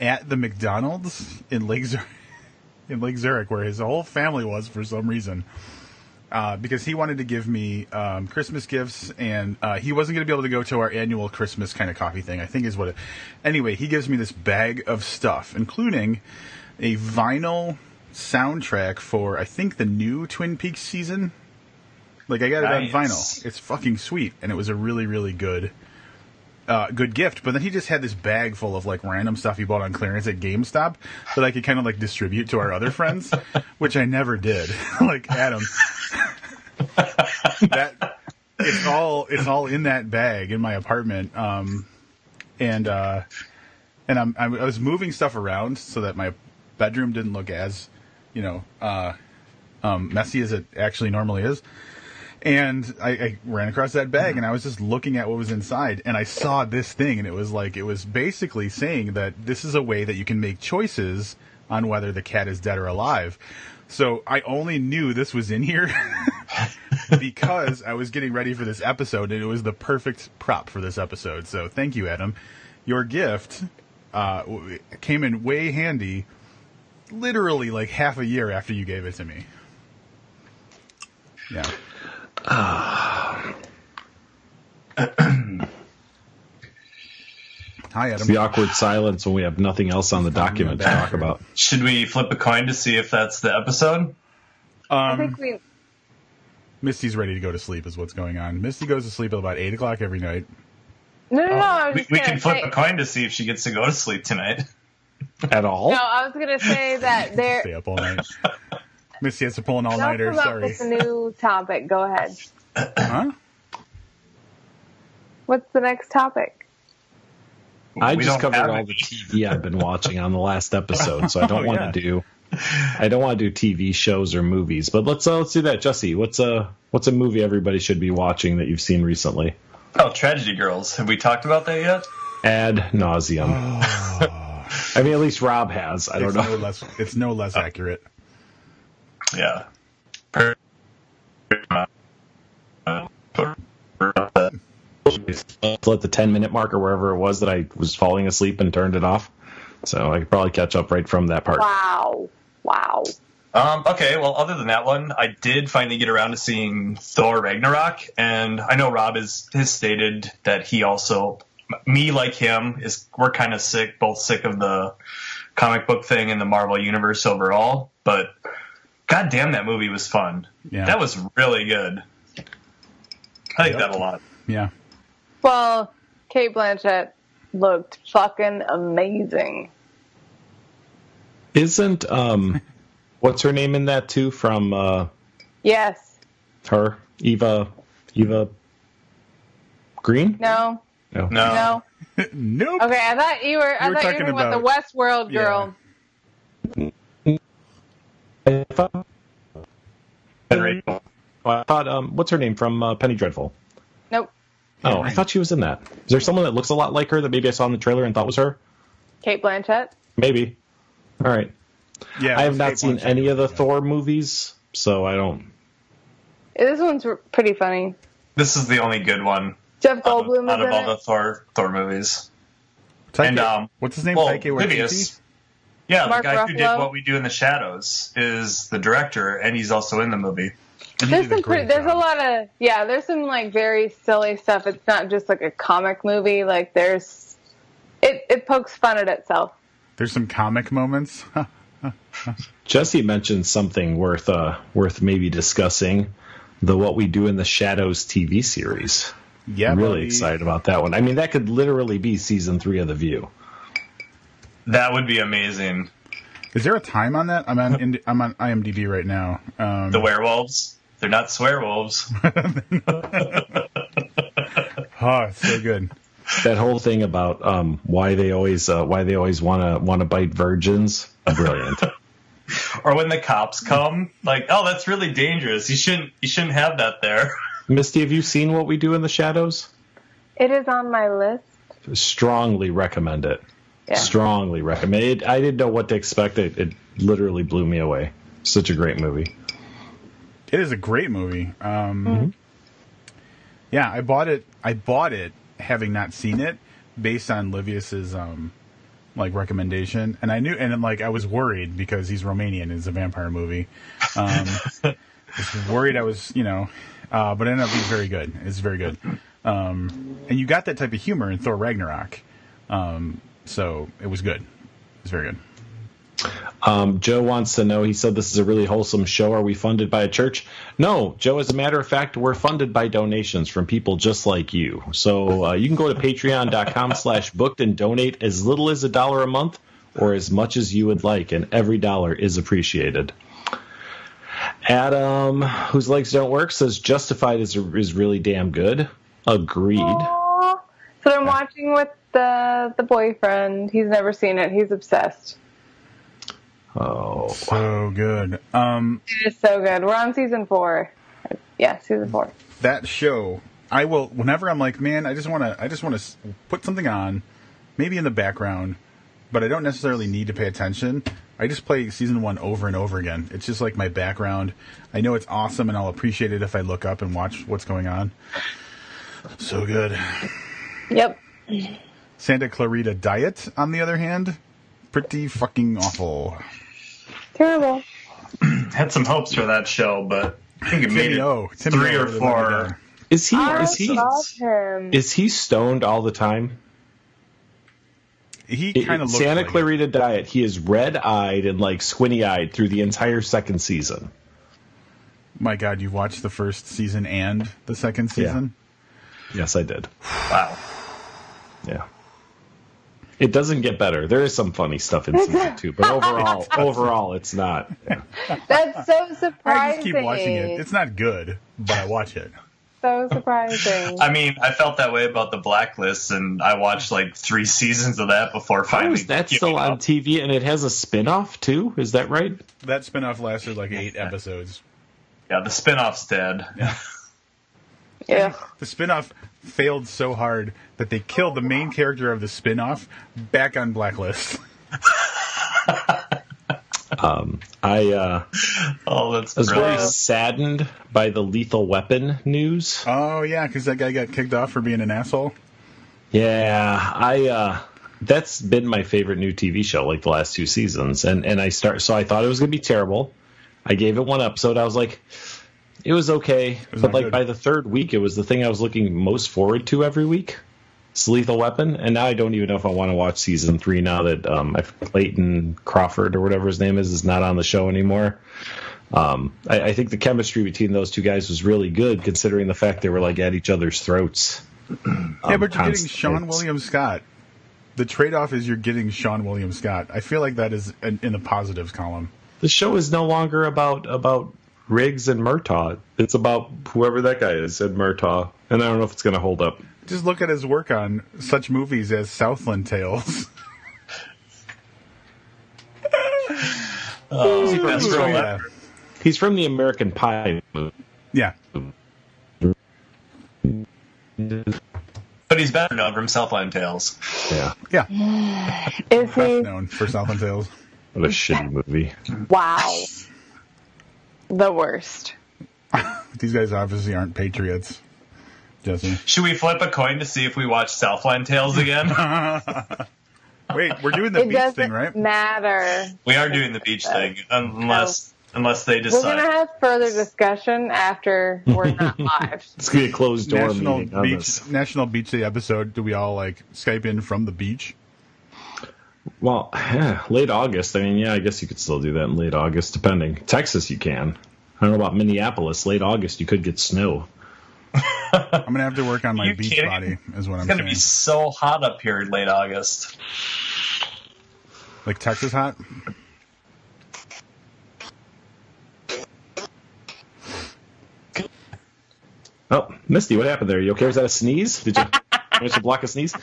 at the McDonald's in Lake Zurich, *laughs* in Lake Zurich, where his whole family was for some reason. Uh, because he wanted to give me um, Christmas gifts, and uh, he wasn't going to be able to go to our annual Christmas kind of coffee thing. I think is what it. Anyway, he gives me this bag of stuff, including a vinyl soundtrack for I think the new Twin Peaks season. Like I got it on vinyl. It's fucking sweet, and it was a really really good. Uh, good gift, but then he just had this bag full of like random stuff he bought on clearance at GameStop that I could kind of like distribute to our other friends, *laughs* which I never did. *laughs* like Adam, *laughs* that it's all it's all in that bag in my apartment. Um, and uh, and I'm, I was moving stuff around so that my bedroom didn't look as, you know, uh, um, messy as it actually normally is. And I, I ran across that bag, and I was just looking at what was inside, and I saw this thing, and it was like it was basically saying that this is a way that you can make choices on whether the cat is dead or alive. So I only knew this was in here *laughs* because I was getting ready for this episode, and it was the perfect prop for this episode. So thank you, Adam. Your gift uh, came in way handy, literally like half a year after you gave it to me. Yeah. *clears throat* Hi, It's the awkward silence when we have nothing else on the document to talk about. Should we flip a coin to see if that's the episode? I Um, think we. Misty's ready to go to sleep, is what's going on. Misty goes to sleep at about eight o'clock every night. No, no, no. I was We, just we gonna can flip say, a coin to see if she gets to go to sleep tonight. At all? No, I was gonna say that *laughs* there. Stay up all night. Misty has to pull an all nighter. come up Sorry. with a new topic. Go ahead. Huh? What's the next topic? I We just covered all any. the TV I've been watching on the last episode, so I *laughs* don't Oh, want yeah. to do. I don't want to do TV shows or movies, but let's uh, let's do that, Jesse. What's a what's a movie everybody should be watching that you've seen recently? Oh, Tragedy Girls. Have we talked about that yet? Ad nauseum. *sighs* *laughs* I mean, at least Rob has. I don't It's know. no less. It's no less accurate. Yeah. Per- at the 10 minute mark or wherever it was that I was falling asleep and turned it off. So I could probably catch up right from that part. Wow. Wow. Um, okay, well, other than that one, I did finally get around to seeing Thor Ragnarok, and I know Rob has, has stated that he also, me like him, is we're kind of sick, both sick of the comic book thing and the Marvel universe overall. But god damn, that movie was fun. Yeah. That was really good. I like Yep. that a lot. Yeah. Well, Cate Blanchett looked fucking amazing. Isn't, um, *laughs* what's her name in that too from, uh, Yes. her? Eva, Eva Green? No. No. No, No. *laughs* nope. Okay, I thought you were. I You were thought you talking were with the about- Westworld girl. Henry. I thought um, what's her name from uh, Penny Dreadful? Nope. Oh, I thought she was in that. Is there someone that looks a lot like her that maybe I saw in the trailer and thought was her? Cate Blanchett. Maybe. All right. Yeah. I have not Kate seen Blanchett. any of the Yeah. Thor movies, so I don't. This one's pretty funny. This is the only good one Jeff out of, Goldblum out of in all the. Thor Thor movies. Taika- And, um, what's his name? Well, Taika Waititi? Livius. Yeah, Mark the guy who did What We Do in the Shadows is the director, and he's also in the movie. There's some pretty, there's a lot of yeah. There's some like very silly stuff. It's not just like a comic movie. Like there's it it pokes fun at itself. There's some comic moments. *laughs* Jesse mentioned something worth uh, worth maybe discussing. The What We Do in the Shadows TV series. yeah. I'm really buddy. excited about that one. I mean, that could literally be season three of The View. That would be amazing. Is there a time on that? I'm on. *laughs* in- I'm on IMDb right now. Um, The werewolves, they're not swearwolves. *laughs* oh, it's so good. That whole thing about um, why they always uh, why they always want to want to bite virgins. Brilliant. *laughs* or when the cops come, like, oh, that's really dangerous. You shouldn't you shouldn't have that there. Misty, have you seen What We Do in the Shadows? It is on my list. Strongly recommend it. Yeah. Strongly recommend it. I didn't know what to expect. It, it literally blew me away. Such a great movie. It is a great movie. Um, Yeah, I bought it. I bought it having not seen it, based on Livius's um, like recommendation, and I knew, and like I was worried because he's Romanian. It's a vampire movie. Um, I was worried I was, you know, uh, but it ended up being very good. It's very good, um, and you got that type of humor in Thor Ragnarok, um, so it was good. It's very good. Um, Joe wants to know. He said this is a really wholesome show. Are we funded by a church? No, Joe. As a matter of fact, we're funded by donations from people just like you. So uh, you can go to Patreon.com/slash *laughs* booked and donate as little as a dollar a month or as much as you would like, and every dollar is appreciated. Adam, whose legs don't work, says Justified is is really damn good. Agreed. Aw. So I'm watching with the the boyfriend. He's never seen it. He's obsessed. Oh, So good. Um, It is so good. We're on season four. Yeah, season four. that show i will whenever i'm like man i just want to i just want to put something on maybe in the background but i don't necessarily need to pay attention i just play season one over and over again it's just like my background i know it's awesome and i'll appreciate it if i look up and watch what's going on so good Yep. santa clarita diet on the other hand pretty fucking awful Terrible. *clears throat* Had some hopes for that show, but I think it made Timmy it O. Timmy three O or really let me four. is he I is he him. is he stoned all the time? he kind of Santa like it. Clarita Diet. He is red eyed and like squinty eyed through the entire second season. my god you watched the first season and the second Yeah. season Yes, I did. Wow. Yeah. It doesn't get better. There is some funny stuff in season *laughs* two, but overall, *laughs* overall, it's not. Yeah. That's so surprising. I just keep watching it. It's not good, but I watch it. so surprising. I mean, I felt that way about the Blacklist, and I watched like three seasons of that before How finally. is that giving still on up. TV? And it has a spin off too? Is that right? That spinoff lasted like eight episodes. Yeah, the spin-off's dead. *laughs* yeah. The spinoff failed so hard that they killed the main character of the spinoff back on Blacklist. *laughs* Um, I uh, *laughs* Oh, that's I was really brilliant. saddened by the Lethal Weapon news. Oh yeah, because that guy got kicked off for being an asshole. Yeah, I uh that's been my favorite new TV show like the last two seasons. And and I start so I thought it was going to be terrible. I gave it one episode. I was like it was okay, was but like good. by the third week it was the thing I was looking most forward to every week. It's Lethal Weapon, and now I don't even know if I want to watch season 3 now that um Clayton Crawford or whatever his name is is not on the show anymore. Um, I, I think the chemistry between those two guys was really good, considering the fact they were like at each other's throats. yeah, um, but you're getting. Seann William Scott. The trade-off is you're getting Seann William Scott. I feel like that is in, in the positives column. the show is no longer about about Riggs and Murtaugh. It's about whoever that guy is, and Murtaugh, and I don't know if it's going to hold up. Just look at his work on such movies as Southland Tales. *laughs* Oh, that's So, real. yeah. He's from the American Pie movie. yeah. But he's better known from Southland Tales. Yeah, Yeah. *sighs* Is Best he? known for Southland Tales. what a shitty movie. Wow. The worst. *laughs* These guys obviously aren't patriots. Jesse. Should we flip a coin to see if we watch Southland Tales again? *laughs* Wait, we're doing the it beach thing, right? matter. we are doing the beach thing, unless unless they decide. We're decide. gonna have further discussion after we're not *laughs* live. It's going to be a closed door National meeting Beach this. National Beach Day episode. Do we all like Skype in from the beach? Well, yeah, late August. I mean, yeah, I guess you could still do that in late August, depending. Texas, you can. I don't know about Minneapolis. Late August, you could get snow. I'm gonna have to work on my beach kidding? body, is what It's I'm It's gonna saying. be so hot up here in late August. Like Texas hot. Oh, Misty, what happened there? You okay? Was that a sneeze? Did you *laughs* manage to block a sneeze?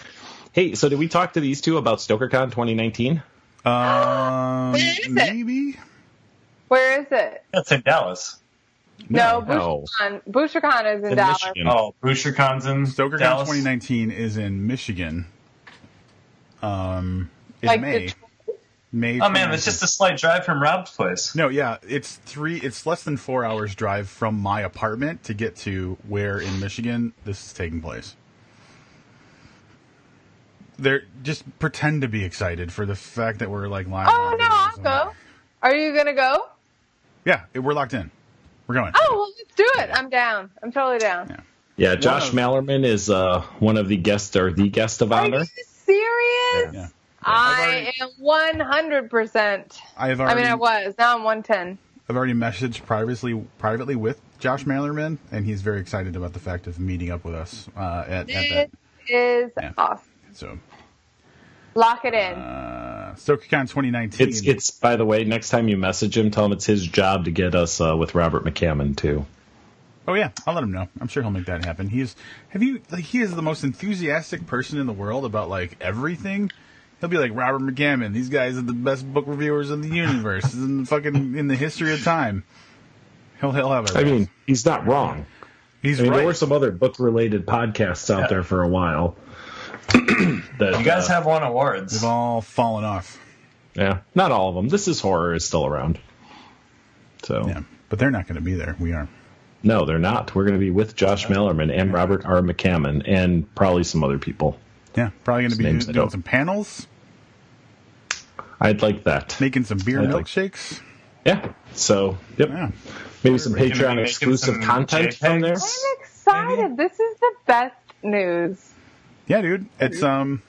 Hey, so did we talk to these two about StokerCon 2019? Um, Where is it? maybe. Where is it? That's in Dallas. No, No. BoucherCon. BoucherCon is in, In Dallas. Michigan. Oh, BoucherCon's in StokerCon Dallas. 2019 is in Michigan. Um, in Like May. the May. Oh man, it's 2019. just a slight drive from Rob's place. No, yeah, it's three. It's less than four hours drive from my apartment to get to where in Michigan this is taking place. They're just pretend to be excited for the fact that we're like live. Oh no, I'll go. Are you gonna go? Yeah, we're locked in. We're going. Oh well, let's do it. I'm down. I'm totally down. Yeah. Yeah, Josh of- Malerman is uh, one of the guests or the guest of Are honor. you serious? Yeah. I am 100. percent I have I mean, I was. Now I'm 110. I've already messaged privately privately with Josh Malerman, and he's very excited about the fact of meeting up with us uh, at, at This that. is Yeah. awesome. So, Lock it in. uh, StokerCon 2019. It's it's by the way, next time you message him, tell him it's his job to get us uh, with Robert McCammon too. Oh yeah, I'll let him know. I'm sure he'll make that happen. He's have you like he is the most enthusiastic person in the world about like everything. He'll be like Robert McCammon. These guys are the best book reviewers in the universe in the fucking in the history of time. He'll he'll have it. I mean, he's not wrong. he's I mean, right. there were some other book related podcasts out there for a while. *clears throat* that, You guys uh, have won awards. They've all fallen off. yeah, not all of them. This is horror is still around. So Yeah, but they're not going to be there. We are. no, they're not. We're going to be with Josh Malerman and Robert R. McCammon and probably some other people. Yeah, probably going to be names I doing some panels, I'd like that. making some beer I'd like- milkshakes. Yeah. So yep, Yeah. maybe some We're gonna be Patreon exclusive some content from there. I'm excited. This is the best news. Yeah, dude. It's um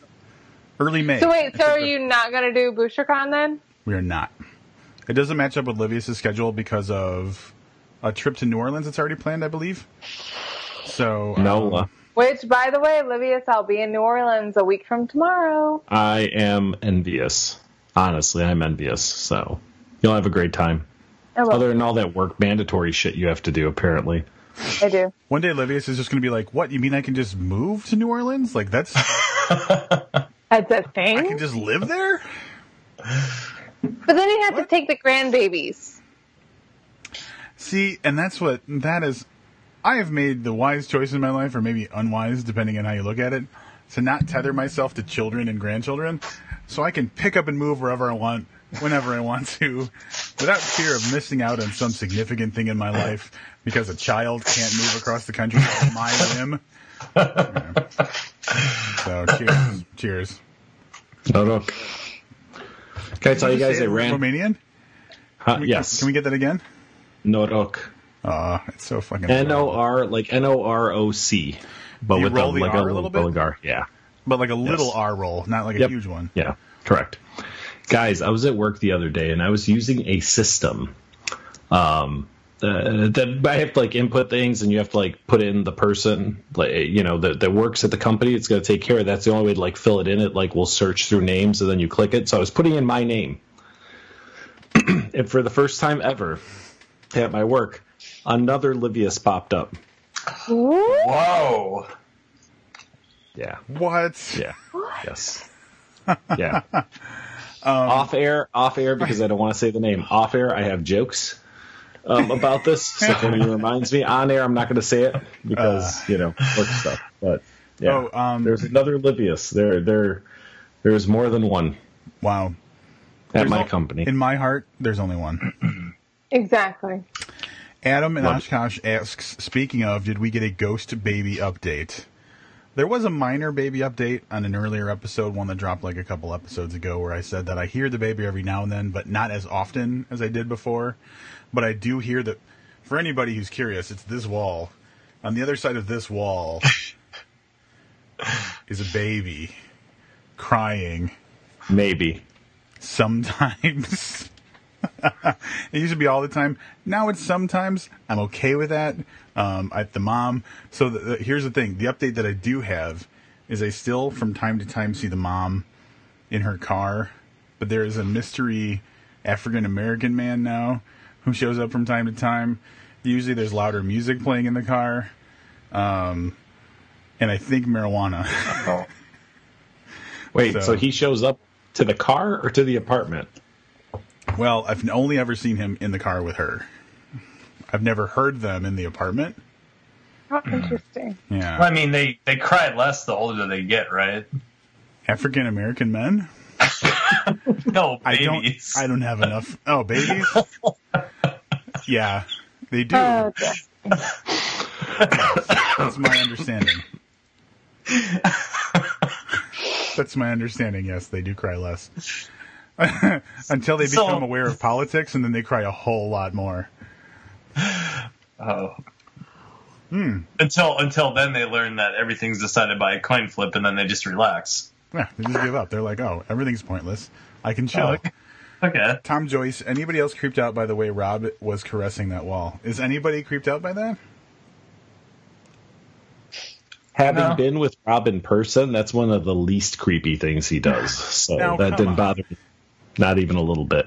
early May. So wait, so are you not gonna do BoucherCon then? We are not. It doesn't match up with Livius' schedule because of a trip to New Orleans that's already planned, I believe. So No, um, uh, Which, by the way, Livius, I'll be in New Orleans a week from tomorrow. I am envious. Honestly, I'm envious. So you'll have a great time. I will. Other than all that work mandatory shit you have to do, apparently. I do. one day Livius is just going to be like, "What? You mean I can just move to New Orleans? Like that's *laughs* That's a thing. I can just live there?" But then you have to take the grandbabies. See, and that's what that is. I have made the wise choice in my life, or maybe unwise, depending on how you look at it, to not tether myself to children and grandchildren, so I can pick up and move wherever I want whenever I want to, without fear of missing out on some significant thing in my life because a child can't move across the country on *laughs* my whim. Yeah. So cheers, cheers. No, look. Can I tell you guys it ran? Romanian. Huh, Can we- yes. Can we get that again? Noroc. Oh, it's so fucking. N O R like N O R O C, but You with the like R a a little bit? Yeah. But like a little Yes. R roll, not like a Yep. huge one. Yeah, correct. Guys, I was at work the other day and I was using a system um, uh, that I have to like input things and you have to like put in the person like you know that, that works at the company. It's going to take care of that's the only way to like fill it in. It like will search through names and then you click it. So I was putting in my name, *clears throat* and for the first time ever at my work, another Livius popped up. Whoa. Yeah. What? Yeah. Yes. *laughs* Yeah. off air, off air, because I don't want to say the name. Off air, I have jokes um, about this. So if anyone *laughs* reminds me, on air, I'm not going to say it because you know work stuff. But yeah, Oh, um, there's another Livius. There, there, there's more than one Wow. at There's my al- company. In my heart, there's only one. *clears throat* Exactly. Adam and Love Oshkosh asks, speaking of, did we get a ghost baby update? There was a minor baby update on an earlier episode, one that dropped like a couple episodes ago, where I said that I hear the baby every now and then, but not as often as I did before. But I do hear that, for anybody who's curious, it's this wall. On the other side of this wall *laughs* is a baby crying Maybe. sometimes. *laughs* it used to be all the time. Now it's sometimes. I'm okay with that. Um, at the mom. So the, the, here's the thing: the update that I do have is I still, from time to time, see the mom in her car, but there is a mystery African American man now who shows up from time to time. Usually, there's louder music playing in the car, um, and I think marijuana. Oh. *laughs* Wait, So- so he shows up to the car or to the apartment? Well, I've only ever seen him in the car with her. I've never heard them in the apartment. How interesting. Yeah. I mean, they, they cry less the older they get, right? African American men? *laughs* No, I don't. I don't have enough. Oh, babies? *laughs* *laughs* yeah. They do. Oh, dear. That's my understanding. That's my understanding. Yes, they do cry less. *laughs* Until they So- become aware of politics and then they cry a whole lot more. Oh. Hmm. Until until then, they learn that everything's decided by a coin flip, and then they just relax. Yeah, they just give up. They're like, "Oh, everything's pointless. I can chill." Oh, Okay. Tom Joyce, anybody else creeped out by the way Rob was caressing that wall? Is anybody creeped out by that? Having No. been with Rob in person, that's one of the least creepy things he does. So Now, that didn't on. bother me. Not even a little bit.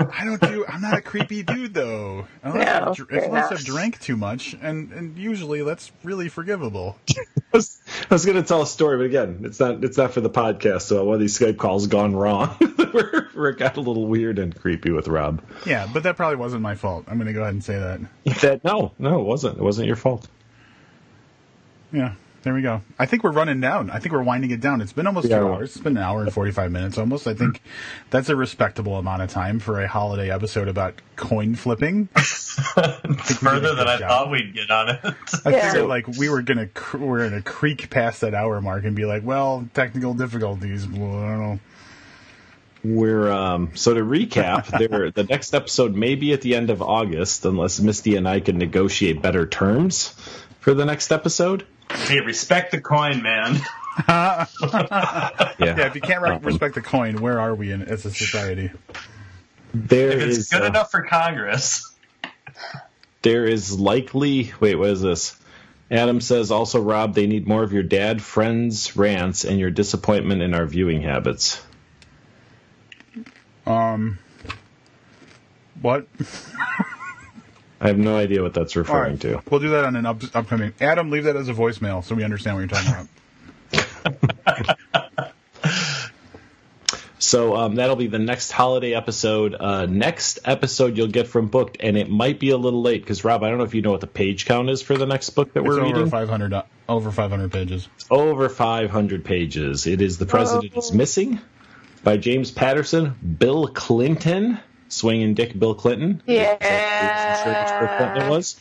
I don't do. I'm not a creepy dude though. Unless, No, I've, dr- fair unless enough. I've drank too much, and and usually that's really forgivable. *laughs* I was, I was going to tell a story, but again, it's not it's not for the podcast. So one of these Skype calls gone wrong, *laughs* where, where it got a little weird and creepy with Rob. Yeah, but that probably wasn't my fault. I'm going to go ahead and say that. That no, no, it wasn't. It wasn't your fault. Yeah, there we go. I think we're running down. I think we're winding it down. It's been almost Yeah. two hours. It's been an hour and 45 minutes almost. I think that's a respectable amount of time for a holiday episode about coin flipping. *laughs* Further than I job. thought we'd get on it. I Yeah. figured like we were gonna cr- we're gonna creak past that hour mark and be like, well, technical difficulties. Well, I don't know. We're um, so to recap, *laughs* there the next episode may be at the end of August, unless Misty and I can negotiate better terms for the next episode. hey, respect the coin, man. *laughs* *laughs* Yeah, Yeah, if you can't re- respect the coin, where are we in as a society? there If it's is good uh, enough for Congress. there is likely. Wait, what is this? Adam says also, Rob, they need more of your dad friends rants and your disappointment in our viewing habits. Um, what? *laughs* I have no idea what that's referring right, to. we'll do that on an up- upcoming. Adam, leave that as a voicemail so we understand what you're talking about. *laughs* So um, that'll be the next holiday episode. Uh, next episode you'll get from Booked, and it might be a little late because Rob, I don't know if you know what the page count is for the next book that It's we're over reading. 500 uh, over 500 pages. Over 500 pages. It is the president is Oh. missing. by James Patterson, Bill Clinton, swinging Dick Bill Clinton. Yeah. Bill Clinton was.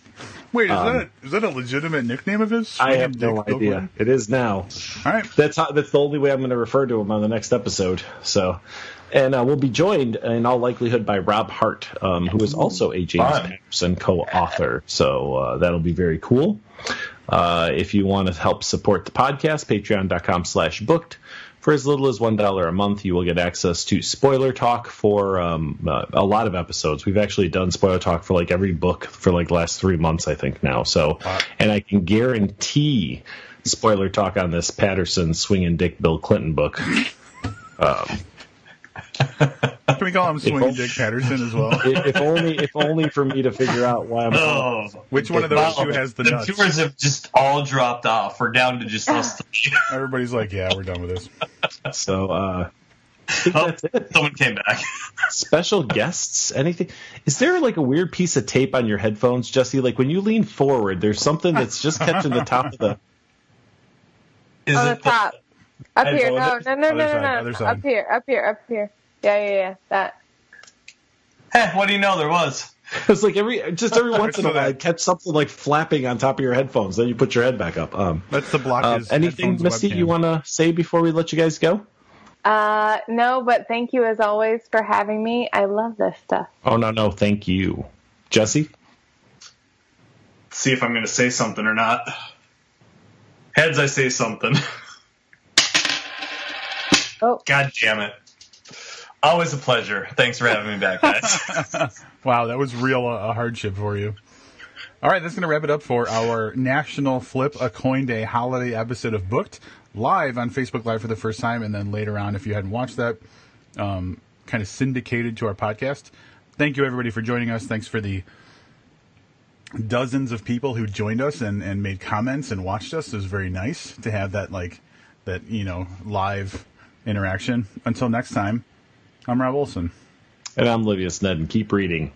Wait, is that is that a legitimate nickname of his? Um, I have no Dick idea. It is now. All right. That's how, that's the only way I'm going to refer to him on the next episode. So, and uh, we'll be joined in all likelihood by Rob Hart, um, who is also a James Fun. Patterson co-author. So uh, that'll be very cool. Uh, if you want to help support the podcast, patreon.com slash booked. For as little as $1 a month, you will get access to spoiler talk for um, uh, a lot of episodes. We've actually done spoiler talk for like every book for like the last three months, I think now. So, and I can guarantee spoiler talk on this Patterson swinging Dick Bill Clinton book. *laughs* Can we call him Swinging Dick Patterson as well? *laughs* if, if only, if only for me to figure out why I'm. Oh, Which one of those two has the the nuts? viewers have just all dropped off. We're down to just us *laughs* three. Everybody's like, yeah, we're done with this. So, uh, I think Oh, that's it. someone came back. Special guests? Anything? Is there like a weird piece of tape on your headphones, Jesse? Like when you lean forward, there's something that's just catching the top of the. Is On the it top. Up here. No, headphones? no, no, no, Other no, no. Up here, up here, up here. Yeah, yeah, yeah. That. Heh, what do you know? There was. *laughs* It's like every just every *laughs* once in a while, I that- catch something like flapping on top of your headphones. Then you put your head back up. Um, That's the block. his anything, headphones Misty, webcam. you want to say before we let you guys go? Uh, no, but thank you as always for having me. I love this stuff. Oh no, no, thank you, Jesse. See if I'm going to say something or not. Heads, I say something. *laughs* Oh, God damn it. Always a pleasure. Thanks for having me back, guys. *laughs* Wow, that was real uh, a hardship for you. All right, that's going to wrap it up for our National Flip a Coin Day holiday episode of Booked live on Facebook Live for the first time, and then later on, if you hadn't watched that, um, kind of syndicated to our podcast. Thank you everybody for joining us. Thanks for the dozens of people who joined us and, and made comments and watched us. It was very nice to have that like that you know live interaction. Until next time, I'm Rob Olson. And I'm Livius Ned, and keep reading.